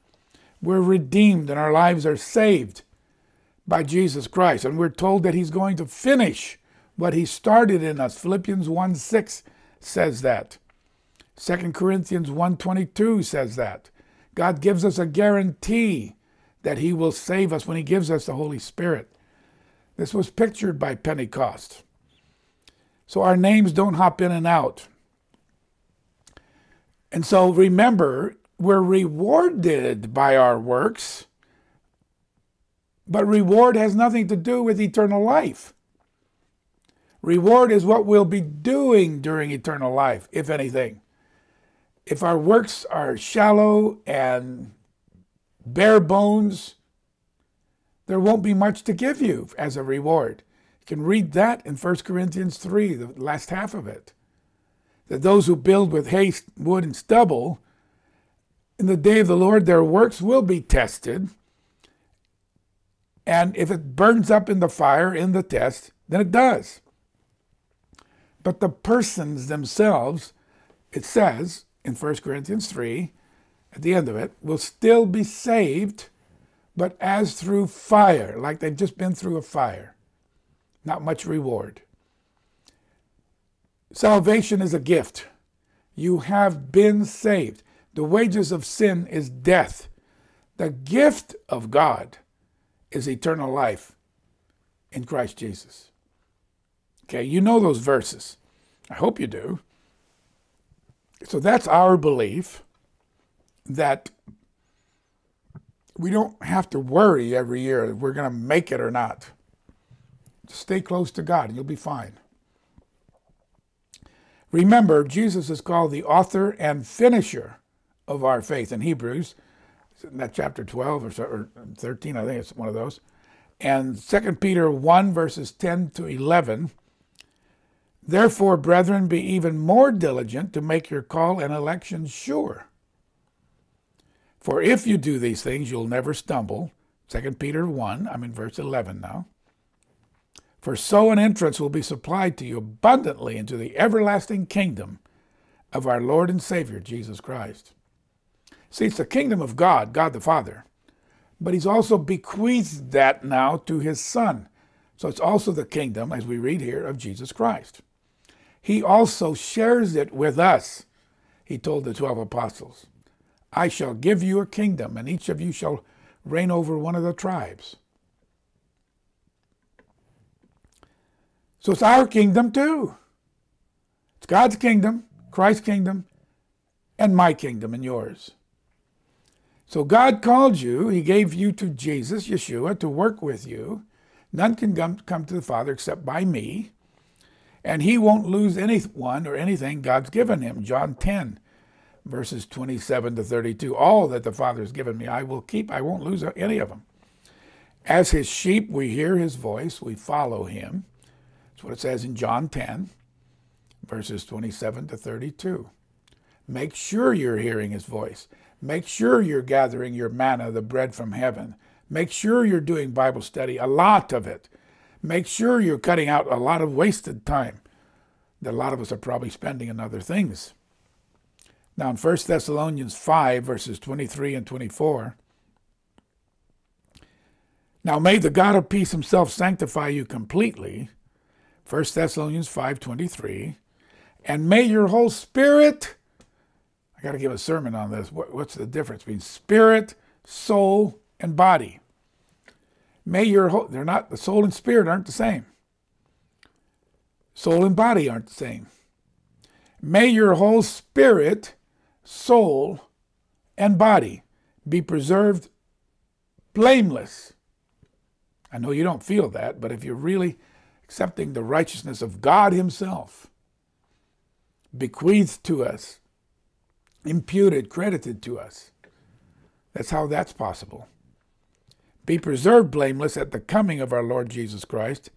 We're redeemed and our lives are saved by Jesus Christ. And we're told that He's going to finish what He started in us. Philippians 1 6 says that. 2 Corinthians 1:22 says that. God gives us a guarantee that he will save us when he gives us the Holy Spirit. This was pictured by Pentecost. So our names don't hop in and out. And so remember, we're rewarded by our works, but reward has nothing to do with eternal life. Reward is what we'll be doing during eternal life, if anything if our works are shallow and bare bones, there won't be much to give you as a reward. You can read that in 1 Corinthians 3, the last half of it. That those who build with haste, wood, and stubble, in the day of the Lord, their works will be tested. And if it burns up in the fire, in the test, then it does. But the persons themselves, it says, in 1 Corinthians 3, at the end of it, will still be saved, but as through fire, like they've just been through a fire. Not much reward. Salvation is a gift. You have been saved. The wages of sin is death. The gift of God is eternal life in Christ Jesus. Okay, you know those verses. I hope you do. So that's our belief that we don't have to worry every year if we're going to make it or not. stay close to God and you'll be fine. Remember, Jesus is called the author and finisher of our faith in Hebrews, in that chapter 12 or 13, I think it's one of those. And 2 Peter 1, verses 10 to 11. Therefore, brethren, be even more diligent to make your call and election sure. For if you do these things, you'll never stumble. 2 Peter 1, I'm in verse 11 now. For so an entrance will be supplied to you abundantly into the everlasting kingdom of our Lord and Savior, Jesus Christ. See, it's the kingdom of God, God the Father, but He's also bequeathed that now to His Son. So it's also the kingdom, as we read here, of Jesus Christ. He also shares it with us. He told the 12 apostles, I shall give you a kingdom, and each of you shall reign over one of the tribes. So it's our kingdom too. It's God's kingdom, Christ's kingdom, and my kingdom and yours. So God called you, He gave you to Jesus, Yeshua, to work with you. None can come, to the Father except by me. And He won't lose anyone or anything God's given Him. John 10, verses 27 to 32. All that the Father has given me, I will keep. I won't lose any of them. As His sheep, we hear His voice, we follow Him That's what it says in John 10, verses 27 to 32. Make sure you're hearing his voice. Make sure you're gathering your manna, the bread from heaven. Make sure you're doing Bible study, a lot of it. Make sure you're cutting out a lot of wasted time that a lot of us are probably spending on other things. Now, in 1 Thessalonians 5, verses 23 and 24, now may the God of peace himself sanctify you completely 1 Thessalonians 5.23, and may your whole spirit, got to give a sermon on this. What, what's the difference between spirit, soul, and body? May your whole, they're not, the soul and spirit aren't the same. Soul and body aren't the same. May your whole spirit, soul, and body be preserved blameless. I know you don't feel that, but if you're really accepting the righteousness of God Himself, bequeathed to us, imputed, credited to us. That's how that's possible. Be preserved blameless at the coming of our Lord Jesus Christ.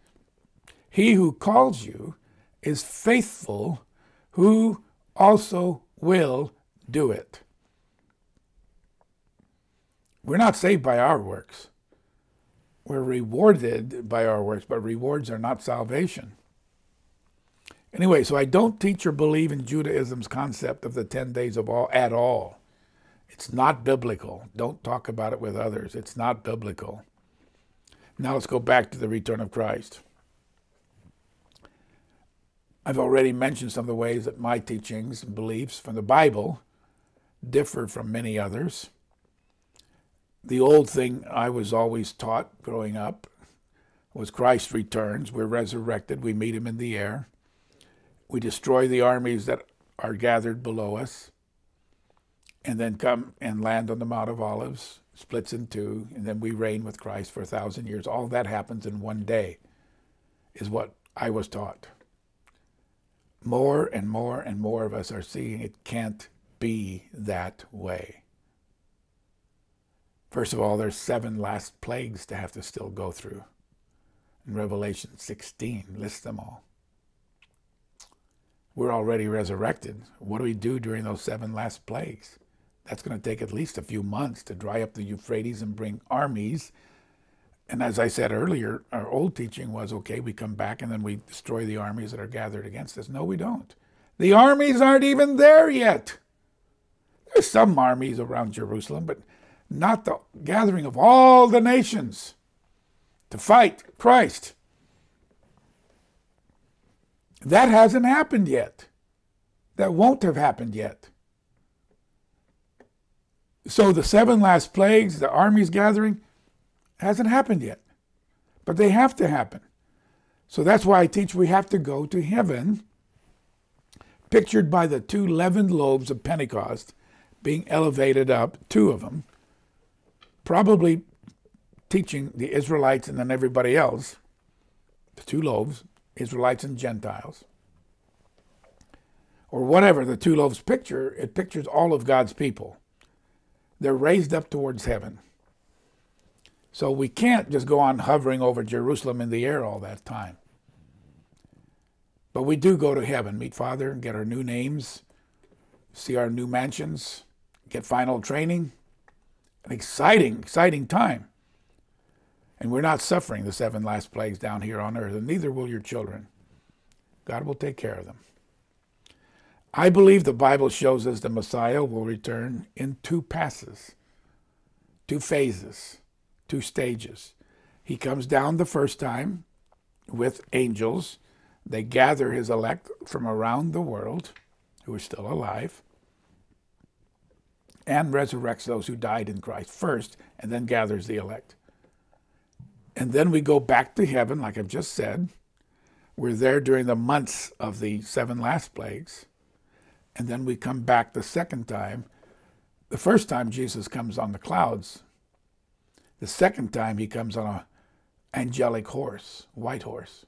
He who calls you is faithful, who also will do it. We're not saved by our works we're rewarded by our works, but rewards are not salvation. Anyway, so I don't teach or believe in Judaism's concept of the 10 days of awe at all. It's not biblical. Don't talk about it with others. It's not biblical. Now let's go back to the return of Christ. I've already mentioned some of the ways that my teachings and beliefs from the Bible differ from many others the old thing I was always taught growing up was Christ returns. We're resurrected. We meet him in the air. We destroy the armies that are gathered below us and then come and land on the Mount of Olives, splits in two, and then we reign with Christ for a thousand years. All that happens in one day, is what I was taught. More and more and more of us are seeing it can't be that way. First of all, there's seven last plagues to have to still go through. In Revelation 16, lists them all. We're already resurrected. What do we do during those seven last plagues? That's going to take at least a few months to dry up the Euphrates and bring armies. And as I said earlier, our old teaching was okay, we come back and then we destroy the armies that are gathered against us. No, we don't. The armies aren't even there yet. There's some armies around Jerusalem, but not the gathering of all the nations to fight Christ. That hasn't happened yet. That won't have happened yet. So the seven last plagues, the armies gathering, hasn't happened yet. But they have to happen. So that's why I teach we have to go to heaven, pictured by the two leavened loaves of Pentecost being elevated up, two of them, probably teaching the Israelites and then everybody else the two loaves, Israelites and Gentiles, or whatever the two loaves picture, it pictures all of God's people. They're raised up towards heaven. So we can't just go on hovering over Jerusalem in the air all that time. But we do go to heaven, meet Father, get our new names, see our new mansions, get final training. An exciting, exciting time. And we're not suffering the seven last plagues down here on earth, and neither will your children. God will take care of them. I believe the Bible shows us the Messiah will return in two passes, two phases, two stages. He comes down the first time with angels they gather his elect from around the world who are still alive and resurrects those who died in Christ first and then gathers the elect. And then we go back to heaven, like I've just said. We're there during the months of the seven last plagues. And then we come back the second time. The first time Jesus comes on the clouds. The second time he comes on a angelic horse, white horse.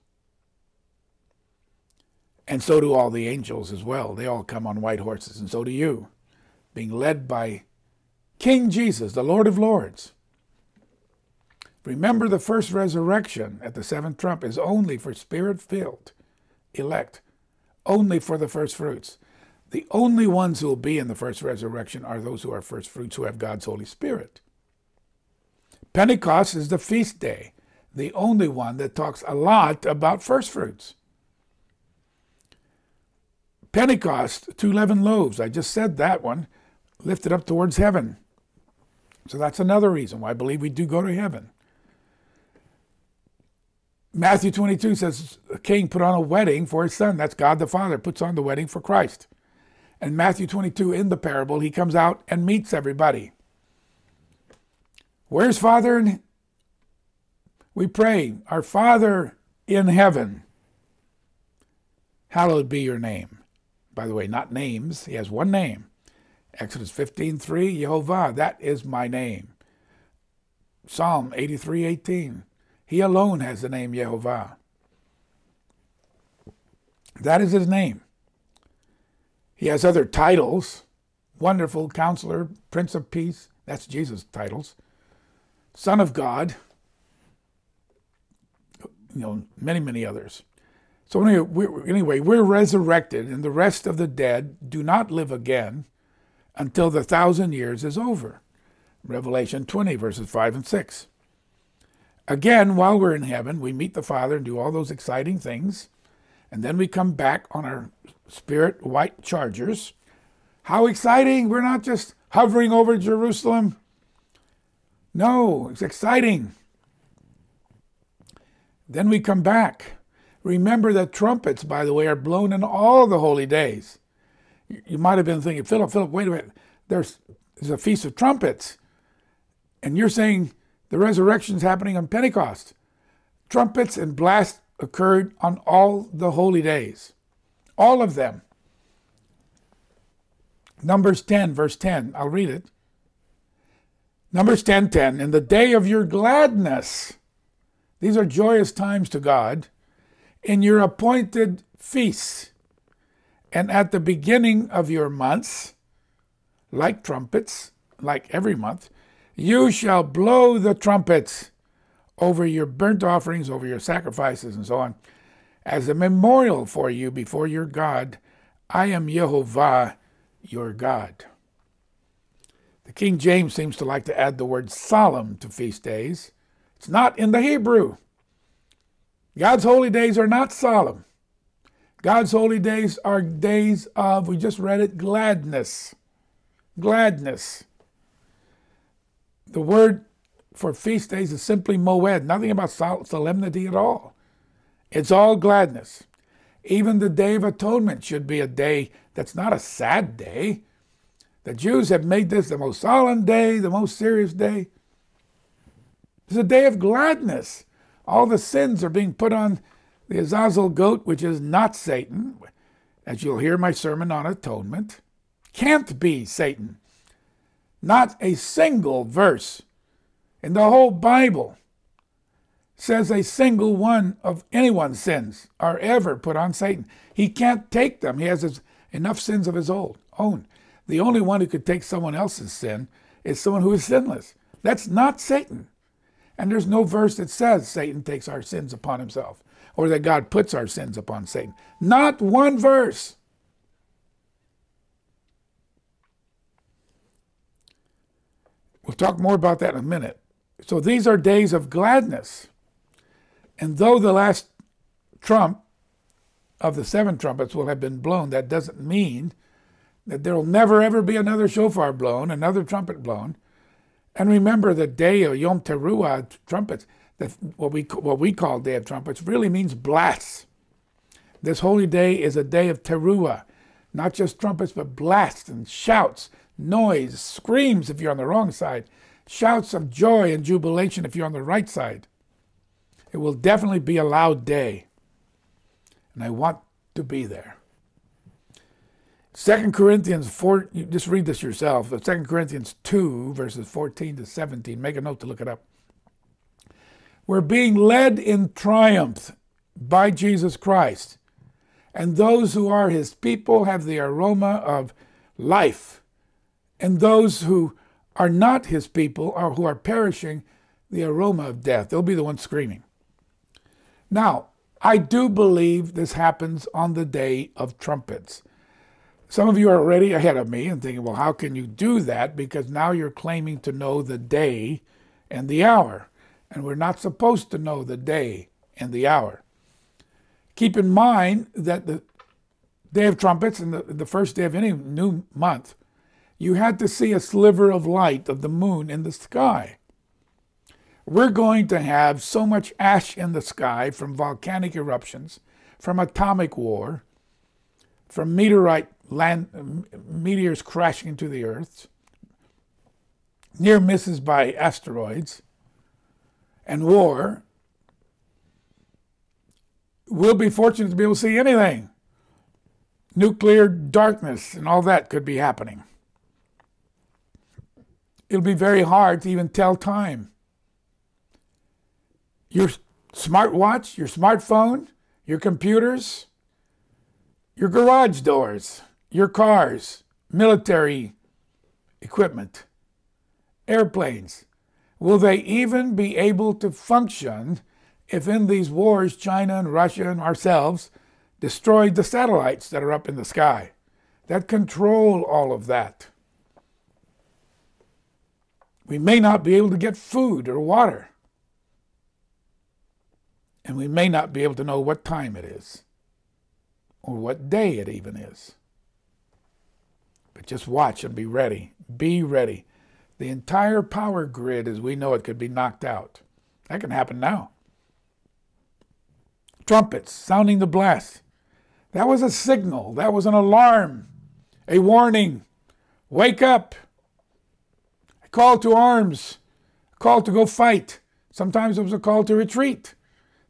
And so do all the angels as well. They all come on white horses, and so do you, being led by King Jesus, the Lord of Lords. Remember, the first resurrection at the seventh trump is only for spirit filled elect, only for the first fruits. The only ones who will be in the first resurrection are those who are first fruits who have God's Holy Spirit. Pentecost is the feast day, the only one that talks a lot about first fruits. Pentecost, two leavened loaves. I just said that one, lifted up towards heaven. So that's another reason why I believe we do go to heaven. Matthew 22 says a king put on a wedding for his son. That's God the Father puts on the wedding for Christ. And Matthew 22, in the parable, he comes out and meets everybody. Where's Father? We pray, Our Father in heaven, hallowed be your name by the way, not names. He has one name. Exodus 15:3, Jehovah, that is my name. Psalm 83:18, he alone has the name Jehovah. That is his name. He has other titles Wonderful Counselor, Prince of Peace, that's Jesus' titles, Son of God, you know, many, many others. So anyway we're, anyway, we're resurrected, and the rest of the dead do not live again until the thousand years is over. Revelation 20, verses 5 and 6. Again, while we're in heaven, we meet the Father and do all those exciting things, and then we come back on our spirit white chargers. How exciting! We're not just hovering over Jerusalem. No, it's exciting. Then we come back Remember that trumpets, by the way, are blown in all the holy days. You might have been thinking, Philip, Philip, wait a minute. There's, there's a feast of trumpets. And you're saying the resurrection is happening on Pentecost. Trumpets and blasts occurred on all the holy days. All of them. Numbers 10, verse 10. I'll read it. Numbers 10, 10. In the day of your gladness. These are joyous times to God in your appointed feasts, and at the beginning of your months, like trumpets, like every month, you shall blow the trumpets over your burnt offerings, over your sacrifices, and so on, as a memorial for you before your God. I am Jehovah, your God. The King James seems to like to add the word solemn to feast days. It's not in the Hebrew. God's holy days are not solemn. God's holy days are days of, we just read it, gladness. Gladness. The word for feast days is simply moed, nothing about solemnity at all. It's all gladness. Even the Day of Atonement should be a day that's not a sad day. The Jews have made this the most solemn day, the most serious day. It's a day of gladness. All the sins are being put on the Azazel goat, which is not Satan, as you'll hear my sermon on atonement. Can't be Satan. Not a single verse in the whole Bible says a single one of anyone's sins are ever put on Satan. He can't take them. He has his, enough sins of his own. The only one who could take someone else's sin is someone who is sinless. That's not Satan. And there's no verse that says Satan takes our sins upon himself or that God puts our sins upon Satan. Not one verse. We'll talk more about that in a minute. So these are days of gladness. And though the last trump of the seven trumpets will have been blown, that doesn't mean that there will never ever be another shofar blown, another trumpet blown. And remember the day of Yom Teruah trumpets, that what we what we call Day of Trumpets, really means blasts. This holy day is a day of Teruah, not just trumpets, but blasts and shouts, noise, screams if you're on the wrong side, shouts of joy and jubilation if you're on the right side. It will definitely be a loud day. And I want to be there. Second Corinthians 4, just read this yourself. Second Corinthians 2, verses 14 to 17. Make a note to look it up. We're being led in triumph by Jesus Christ. And those who are his people have the aroma of life. And those who are not his people or who are perishing, the aroma of death. They'll be the ones screaming. Now, I do believe this happens on the day of trumpets. Some of you are already ahead of me and thinking, well, how can you do that? Because now you're claiming to know the day and the hour. And we're not supposed to know the day and the hour. Keep in mind that the Day of Trumpets and the, the first day of any new month, you had to see a sliver of light of the moon in the sky. We're going to have so much ash in the sky from volcanic eruptions, from atomic war, from meteorite land, meteors crashing into the earth, near misses by asteroids, and war, we'll be fortunate to be able to see anything. Nuclear darkness and all that could be happening. It'll be very hard to even tell time. Your smartwatch, your smartphone, your computers, your garage doors, your cars, military equipment, airplanes. Will they even be able to function if in these wars China and Russia and ourselves destroyed the satellites that are up in the sky that control all of that? We may not be able to get food or water. And we may not be able to know what time it is or what day it even is. But just watch and be ready. Be ready. The entire power grid as we know it could be knocked out. That can happen now. Trumpets sounding the blast. That was a signal. That was an alarm, a warning. Wake up. Call to arms, call to go fight. Sometimes it was a call to retreat,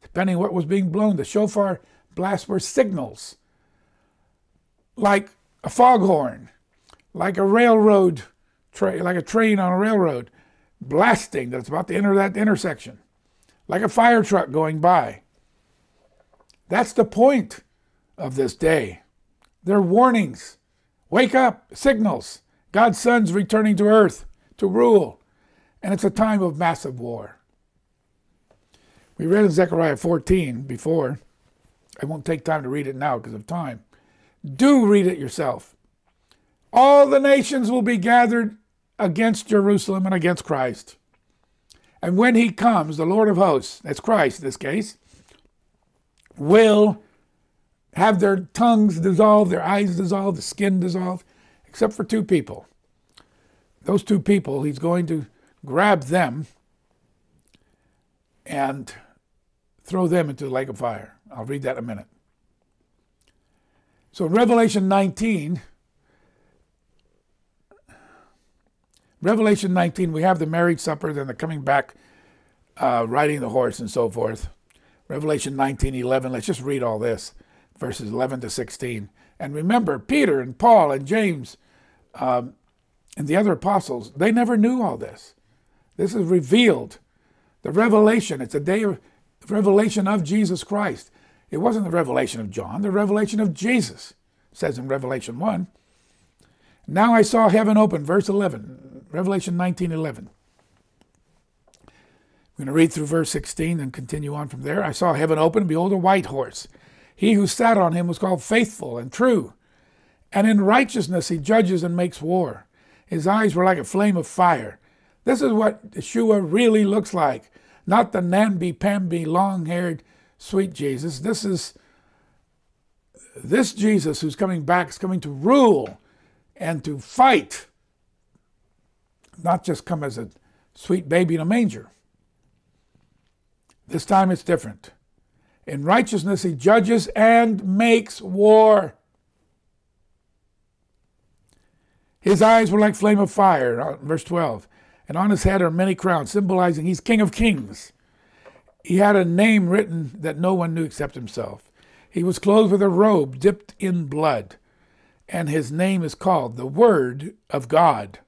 depending what was being blown. The shofar blasts were signals, like a foghorn like a railroad like a train on a railroad, blasting that's about to enter that intersection, like a fire truck going by. That's the point of this day. They're warnings. Wake up, signals. God's son's returning to earth to rule. And it's a time of massive war. We read in Zechariah 14 before. I won't take time to read it now because of time. Do read it yourself. All the nations will be gathered against Jerusalem and against Christ. And when he comes, the Lord of hosts, that's Christ in this case, will have their tongues dissolved, their eyes dissolved, the skin dissolved, except for two people. Those two people, he's going to grab them and throw them into the lake of fire. I'll read that in a minute. So Revelation 19, Revelation 19, we have the marriage supper, then the coming back, uh, riding the horse, and so forth. Revelation 19, 11, let's just read all this, verses 11 to 16. And remember, Peter and Paul and James um, and the other apostles, they never knew all this. This is revealed. The revelation, it's a day of revelation of Jesus Christ. It wasn't the revelation of John, the revelation of Jesus, says in Revelation 1. Now I saw heaven open, verse 11, Revelation 19 11. I'm going to read through verse 16 and continue on from there. I saw heaven open, behold, a white horse. He who sat on him was called faithful and true, and in righteousness he judges and makes war. His eyes were like a flame of fire. This is what Yeshua really looks like, not the namby-pamby, long-haired, sweet Jesus. This is this Jesus who's coming back is coming to rule and to fight, not just come as a sweet baby in a manger. This time it's different. In righteousness, he judges and makes war. His eyes were like flame of fire, uh, verse 12, and on his head are many crowns, symbolizing he's King of Kings. He had a name written that no one knew except himself. He was clothed with a robe dipped in blood, and his name is called the Word of God.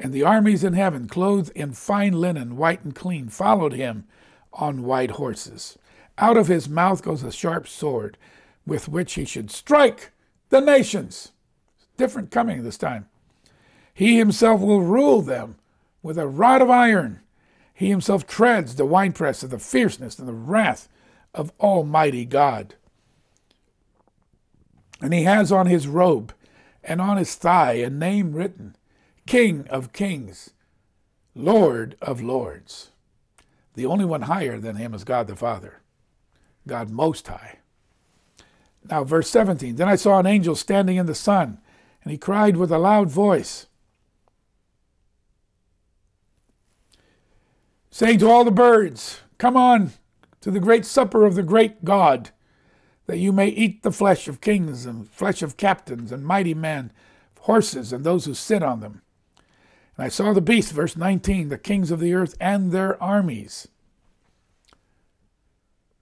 And the armies in heaven, clothed in fine linen, white and clean, followed him on white horses. Out of his mouth goes a sharp sword with which he should strike the nations. Different coming this time. He himself will rule them with a rod of iron. He himself treads the winepress of the fierceness and the wrath of Almighty God. And he has on his robe and on his thigh a name written King of Kings, Lord of Lords. The only one higher than him is God the Father, God Most High. Now, verse 17 Then I saw an angel standing in the sun, and he cried with a loud voice, saying to all the birds, Come on to the great supper of the great God, that you may eat the flesh of kings and flesh of captains and mighty men, horses and those who sit on them and I saw the beast, verse 19, the kings of the earth and their armies.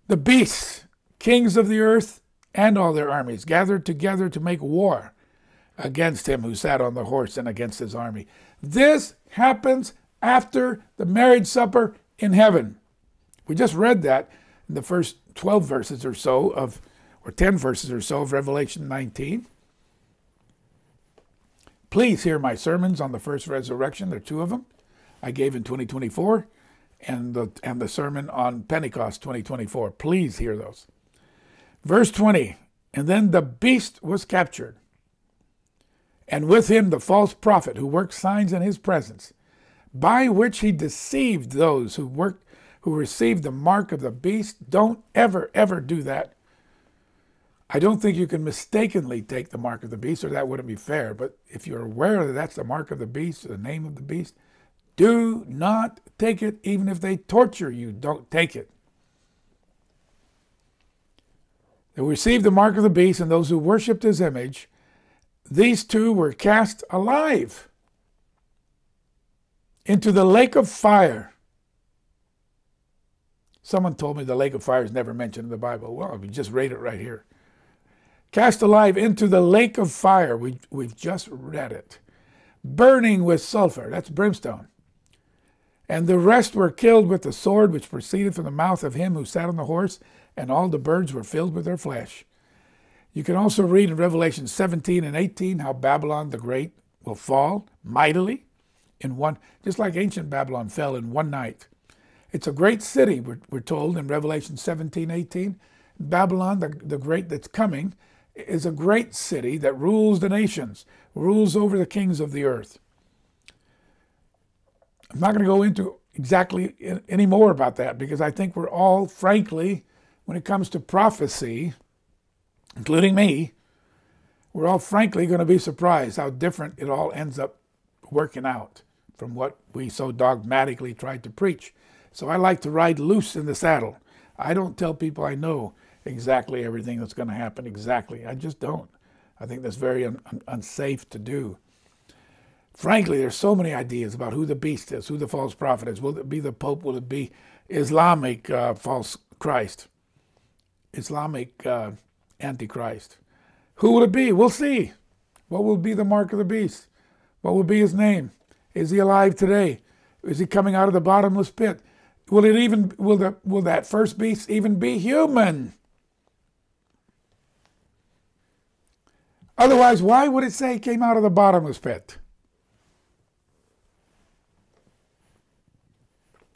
The beasts, kings of the earth and all their armies, gathered together to make war against him who sat on the horse and against his army. This happens after the marriage supper in heaven. We just read that in the first 12 verses or so of, or 10 verses or so of Revelation 19. Please hear my sermons on the first resurrection. There are two of them I gave in 2024 and the, and the sermon on Pentecost 2024. Please hear those. Verse 20 And then the beast was captured, and with him the false prophet who worked signs in his presence, by which he deceived those who worked who received the mark of the beast. Don't ever, ever do that. I don't think you can mistakenly take the mark of the beast, or that wouldn't be fair. But if you're aware that that's the mark of the beast, the name of the beast, do not take it, even if they torture you. Don't take it. They received the mark of the beast, and those who worshipped his image, these two were cast alive into the lake of fire. Someone told me the lake of fire is never mentioned in the Bible. Well, we just read it right here cast alive into the lake of fire. We, we've just read it. Burning with sulfur, that's brimstone. And the rest were killed with the sword which proceeded from the mouth of him who sat on the horse, and all the birds were filled with their flesh. You can also read in Revelation 17 and 18 how Babylon the Great will fall mightily in one, just like ancient Babylon fell in one night. It's a great city, we're, we're told in Revelation 17, 18. Babylon the, the Great that's coming is a great city that rules the nations, rules over the kings of the earth. I'm not going to go into exactly any more about that because I think we're all, frankly, when it comes to prophecy, including me, we're all frankly going to be surprised how different it all ends up working out from what we so dogmatically tried to preach. So I like to ride loose in the saddle. I don't tell people I know exactly everything that's going to happen exactly. I just don't. I think that's very un un unsafe to do. Frankly, there's so many ideas about who the beast is, who the false prophet is. Will it be the Pope? Will it be Islamic uh, false Christ? Islamic uh, Antichrist? Who will it be? We'll see. What will be the mark of the beast? What will be his name? Is he alive today? Is he coming out of the bottomless pit? Will it even will the will that first beast even be human? Otherwise, why would it say it came out of the bottomless pit?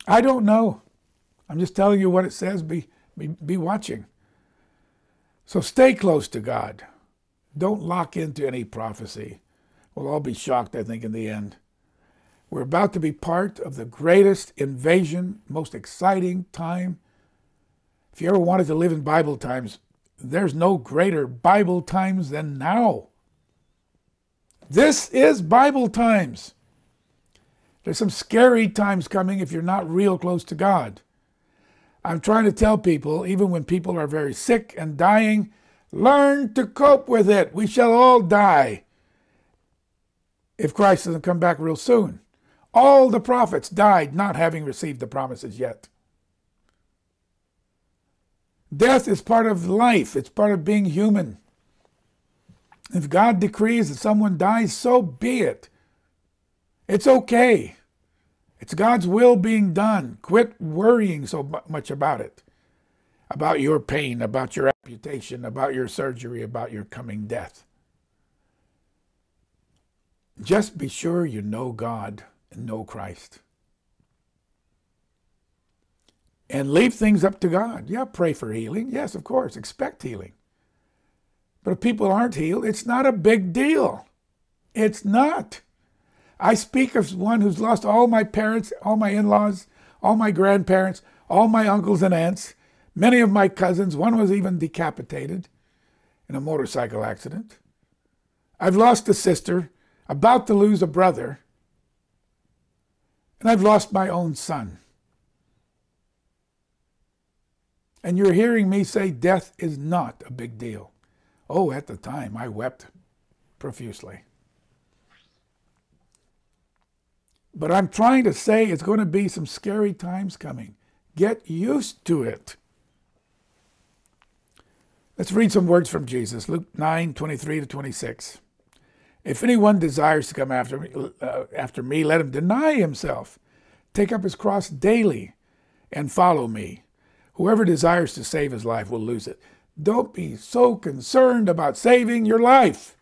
I don't know. I'm just telling you what it says. Be, be, be watching. So stay close to God. Don't lock into any prophecy. We'll all be shocked, I think, in the end. We're about to be part of the greatest invasion, most exciting time. If you ever wanted to live in Bible times, there's no greater Bible times than now. This is Bible times. There's some scary times coming if you're not real close to God. I'm trying to tell people, even when people are very sick and dying, learn to cope with it. We shall all die if Christ doesn't come back real soon. All the prophets died not having received the promises yet. Death is part of life, it's part of being human. If God decrees that someone dies, so be it. It's okay. It's God's will being done. Quit worrying so much about it, about your pain, about your amputation, about your surgery, about your coming death. Just be sure you know God and know Christ. And leave things up to God. Yeah, pray for healing. Yes, of course, expect healing. But if people aren't healed, it's not a big deal. It's not. I speak of one who's lost all my parents, all my in laws, all my grandparents, all my uncles and aunts, many of my cousins. One was even decapitated in a motorcycle accident. I've lost a sister, about to lose a brother, and I've lost my own son. And you're hearing me say death is not a big deal. Oh, at the time, I wept profusely. But I'm trying to say it's going to be some scary times coming. Get used to it. Let's read some words from Jesus, Luke 9 23 to 26. If anyone desires to come after me, uh, after me, let him deny himself, take up his cross daily, and follow me. Whoever desires to save his life will lose it. Don't be so concerned about saving your life.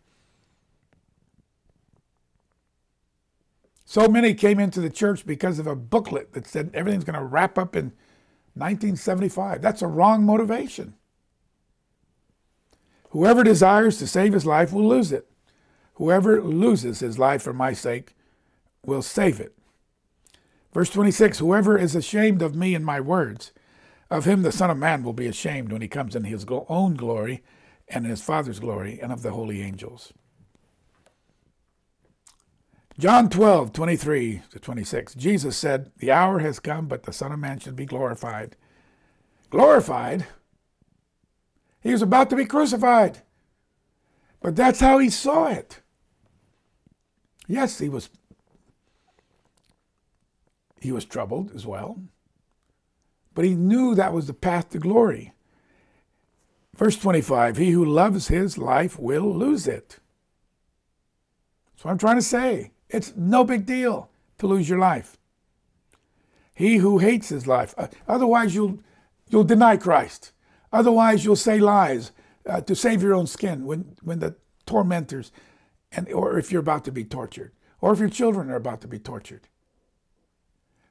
So many came into the church because of a booklet that said everything's going to wrap up in 1975. That's a wrong motivation. Whoever desires to save his life will lose it. Whoever loses his life for my sake will save it. Verse 26 Whoever is ashamed of me and my words, of him the Son of Man will be ashamed when he comes in his own glory and his Father's glory and of the holy angels. John 12, 23 to 26. Jesus said, The hour has come, but the Son of Man should be glorified. Glorified? He was about to be crucified. But that's how he saw it. Yes, he was he was troubled as well. But he knew that was the path to glory. Verse 25, he who loves his life will lose it. That's what I'm trying to say. It's no big deal to lose your life. He who hates his life, uh, otherwise you'll you'll deny Christ. Otherwise you'll say lies uh, to save your own skin when when the tormentors and or if you're about to be tortured or if your children are about to be tortured.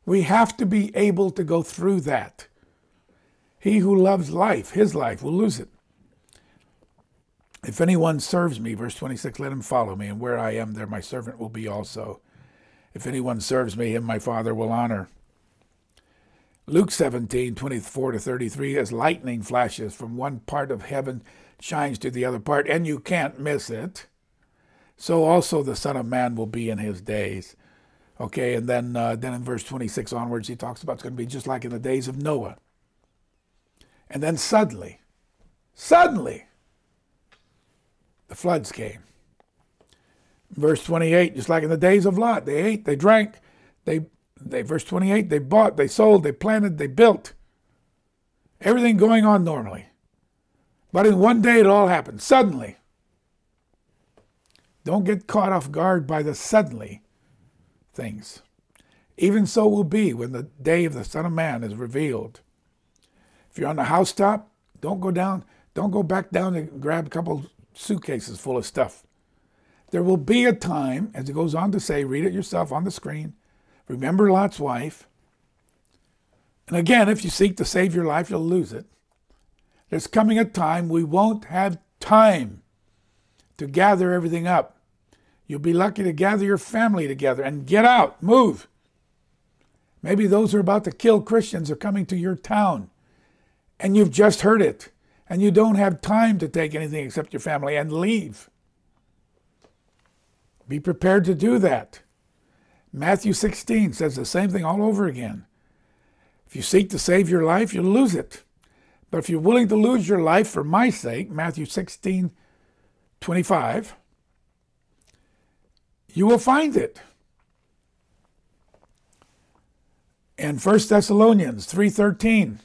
We have to be able to go through that. He who loves life, his life, will lose it. If anyone serves me, verse 26, let him follow me, and where I am, there my servant will be also. If anyone serves me, him my Father will honor. Luke 17, 24 to 33, as lightning flashes from one part of heaven, shines to the other part, and you can't miss it. So also the Son of Man will be in his days. Okay, and then uh, then in verse 26 onwards, he talks about it's going to be just like in the days of Noah. And then suddenly, suddenly, the floods came. Verse 28, just like in the days of Lot, they ate, they drank, they, they verse 28, they bought, they sold, they planted, they built. Everything going on normally. But in one day it all happened, suddenly. Don't get caught off guard by the suddenly things. Even so will be when the day of the Son of Man is revealed. If you're on the housetop, don't go down, don't go back down and grab a couple suitcases full of stuff. There will be a time, as it goes on to say, read it yourself on the screen. Remember Lot's wife. And again, if you seek to save your life, you'll lose it. There's coming a time we won't have time to gather everything up. You'll be lucky to gather your family together and get out, move. Maybe those who are about to kill Christians are coming to your town and you've just heard it and you don't have time to take anything except your family and leave. Be prepared to do that. Matthew 16 says the same thing all over again. If you seek to save your life, you'll lose it. But if you're willing to lose your life for my sake, Matthew 16, 25, you will find it. And 1 Thessalonians 3:13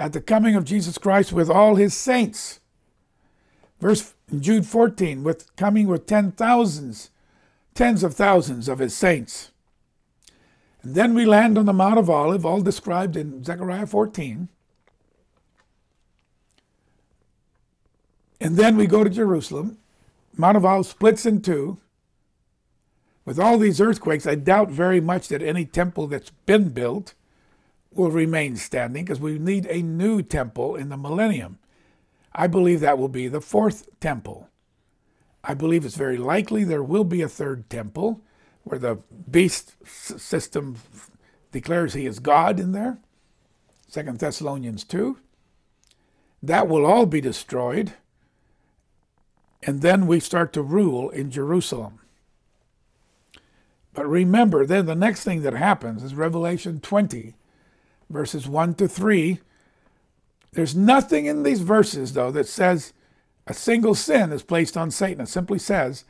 at the coming of Jesus Christ with all his saints. Verse Jude 14 with coming with ten thousands, tens of thousands of his saints. And then we land on the Mount of Olive, all described in Zechariah 14. And then we go to Jerusalem. Mount of Olives splits in two. With all these earthquakes, I doubt very much that any temple that's been built will remain standing because we need a new temple in the millennium. I believe that will be the fourth temple. I believe it's very likely there will be a third temple where the beast system declares he is God in there. Second Thessalonians 2. That will all be destroyed. And then we start to rule in Jerusalem. But remember, then the next thing that happens is Revelation 20, verses 1 to 3. There's nothing in these verses, though, that says a single sin is placed on Satan. It simply says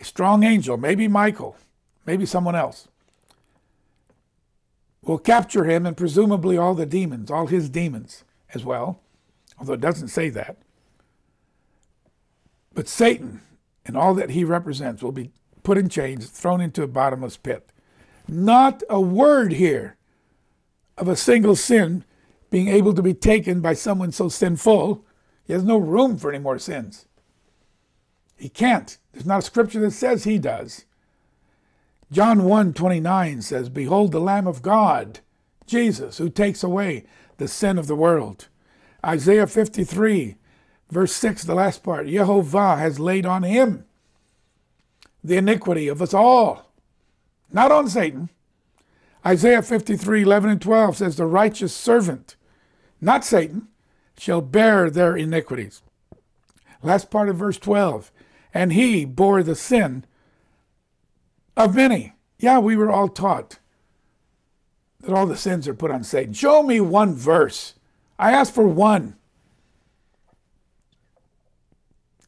a strong angel, maybe Michael, maybe someone else, will capture him and presumably all the demons, all his demons as well, although it doesn't say that. But Satan and all that he represents will be put in chains, thrown into a bottomless pit. Not a word here of a single sin being able to be taken by someone so sinful. He has no room for any more sins. He can't. There's not a scripture that says he does. John 1 29 says, Behold the Lamb of God, Jesus, who takes away the sin of the world. Isaiah 53, verse 6, the last part, Jehovah has laid on him the iniquity of us all, not on Satan. Isaiah 53 11 and 12 says, The righteous servant, not Satan, shall bear their iniquities. Last part of verse 12, and he bore the sin of many. Yeah, we were all taught that all the sins are put on Satan. Show me one verse. I asked for one.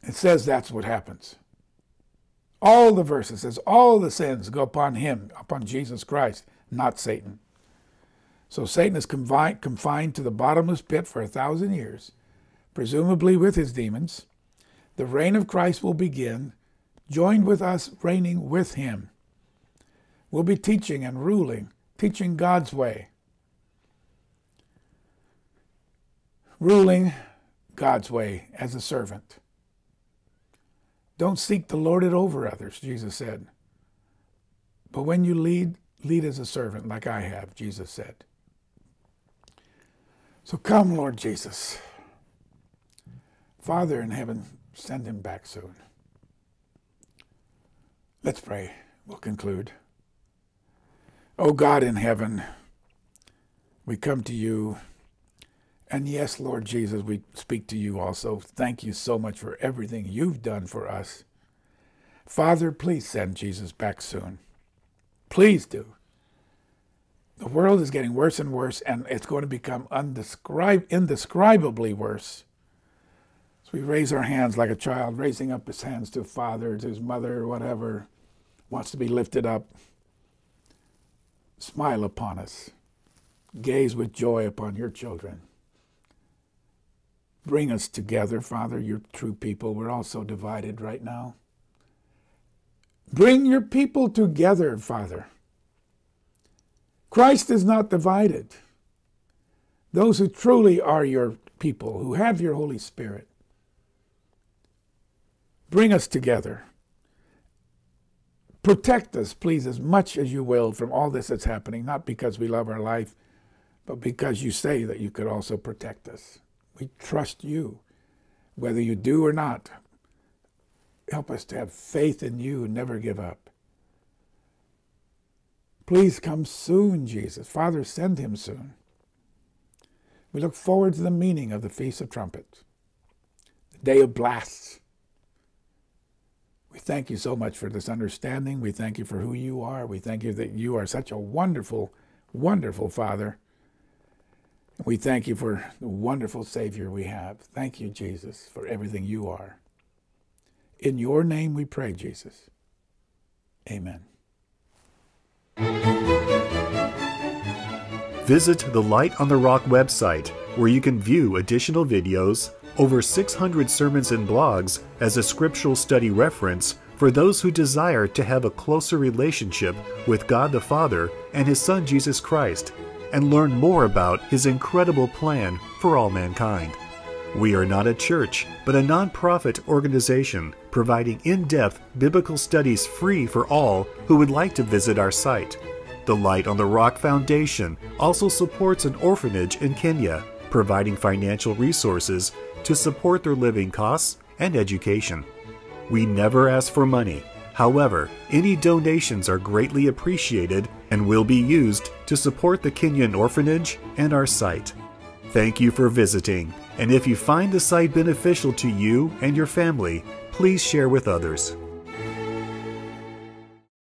It says that's what happens. All the verses says all the sins go upon him, upon Jesus Christ, not Satan. So Satan is confined, confined to the bottomless pit for a thousand years, presumably with his demons. The reign of Christ will begin, joined with us reigning with him. We'll be teaching and ruling, teaching God's way. Ruling God's way as a servant. Don't seek to lord it over others, Jesus said. But when you lead, lead as a servant, like I have, Jesus said. So come, Lord Jesus. Father in heaven, send him back soon. Let's pray. We'll conclude. Oh God in heaven, we come to you. And yes, Lord Jesus, we speak to you also. Thank you so much for everything you've done for us. Father, please send Jesus back soon. Please do. The world is getting worse and worse, and it's going to become undescrib- indescribably worse. So we raise our hands like a child, raising up his hands to father, to his mother, whatever, wants to be lifted up. Smile upon us. Gaze with joy upon your children. Bring us together, Father, your true people. We're all so divided right now. Bring your people together, Father. Christ is not divided. Those who truly are your people, who have your Holy Spirit, bring us together. Protect us, please, as much as you will from all this that's happening, not because we love our life, but because you say that you could also protect us. We trust you, whether you do or not. Help us to have faith in you and never give up. Please come soon, Jesus. Father, send him soon. We look forward to the meaning of the Feast of Trumpets, the day of blasts. We thank you so much for this understanding. We thank you for who you are. We thank you that you are such a wonderful, wonderful Father. We thank you for the wonderful Savior we have. Thank you, Jesus, for everything you are. In your name we pray, Jesus. Amen. Visit the Light on the Rock website, where you can view additional videos, over 600 sermons and blogs as a scriptural study reference for those who desire to have a closer relationship with God the Father and His Son Jesus Christ, and learn more about His incredible plan for all mankind. We are not a church, but a nonprofit organization providing in depth biblical studies free for all who would like to visit our site. The Light on the Rock Foundation also supports an orphanage in Kenya, providing financial resources to support their living costs and education. We never ask for money. However, any donations are greatly appreciated and will be used to support the Kenyan orphanage and our site. Thank you for visiting, and if you find the site beneficial to you and your family, please share with others.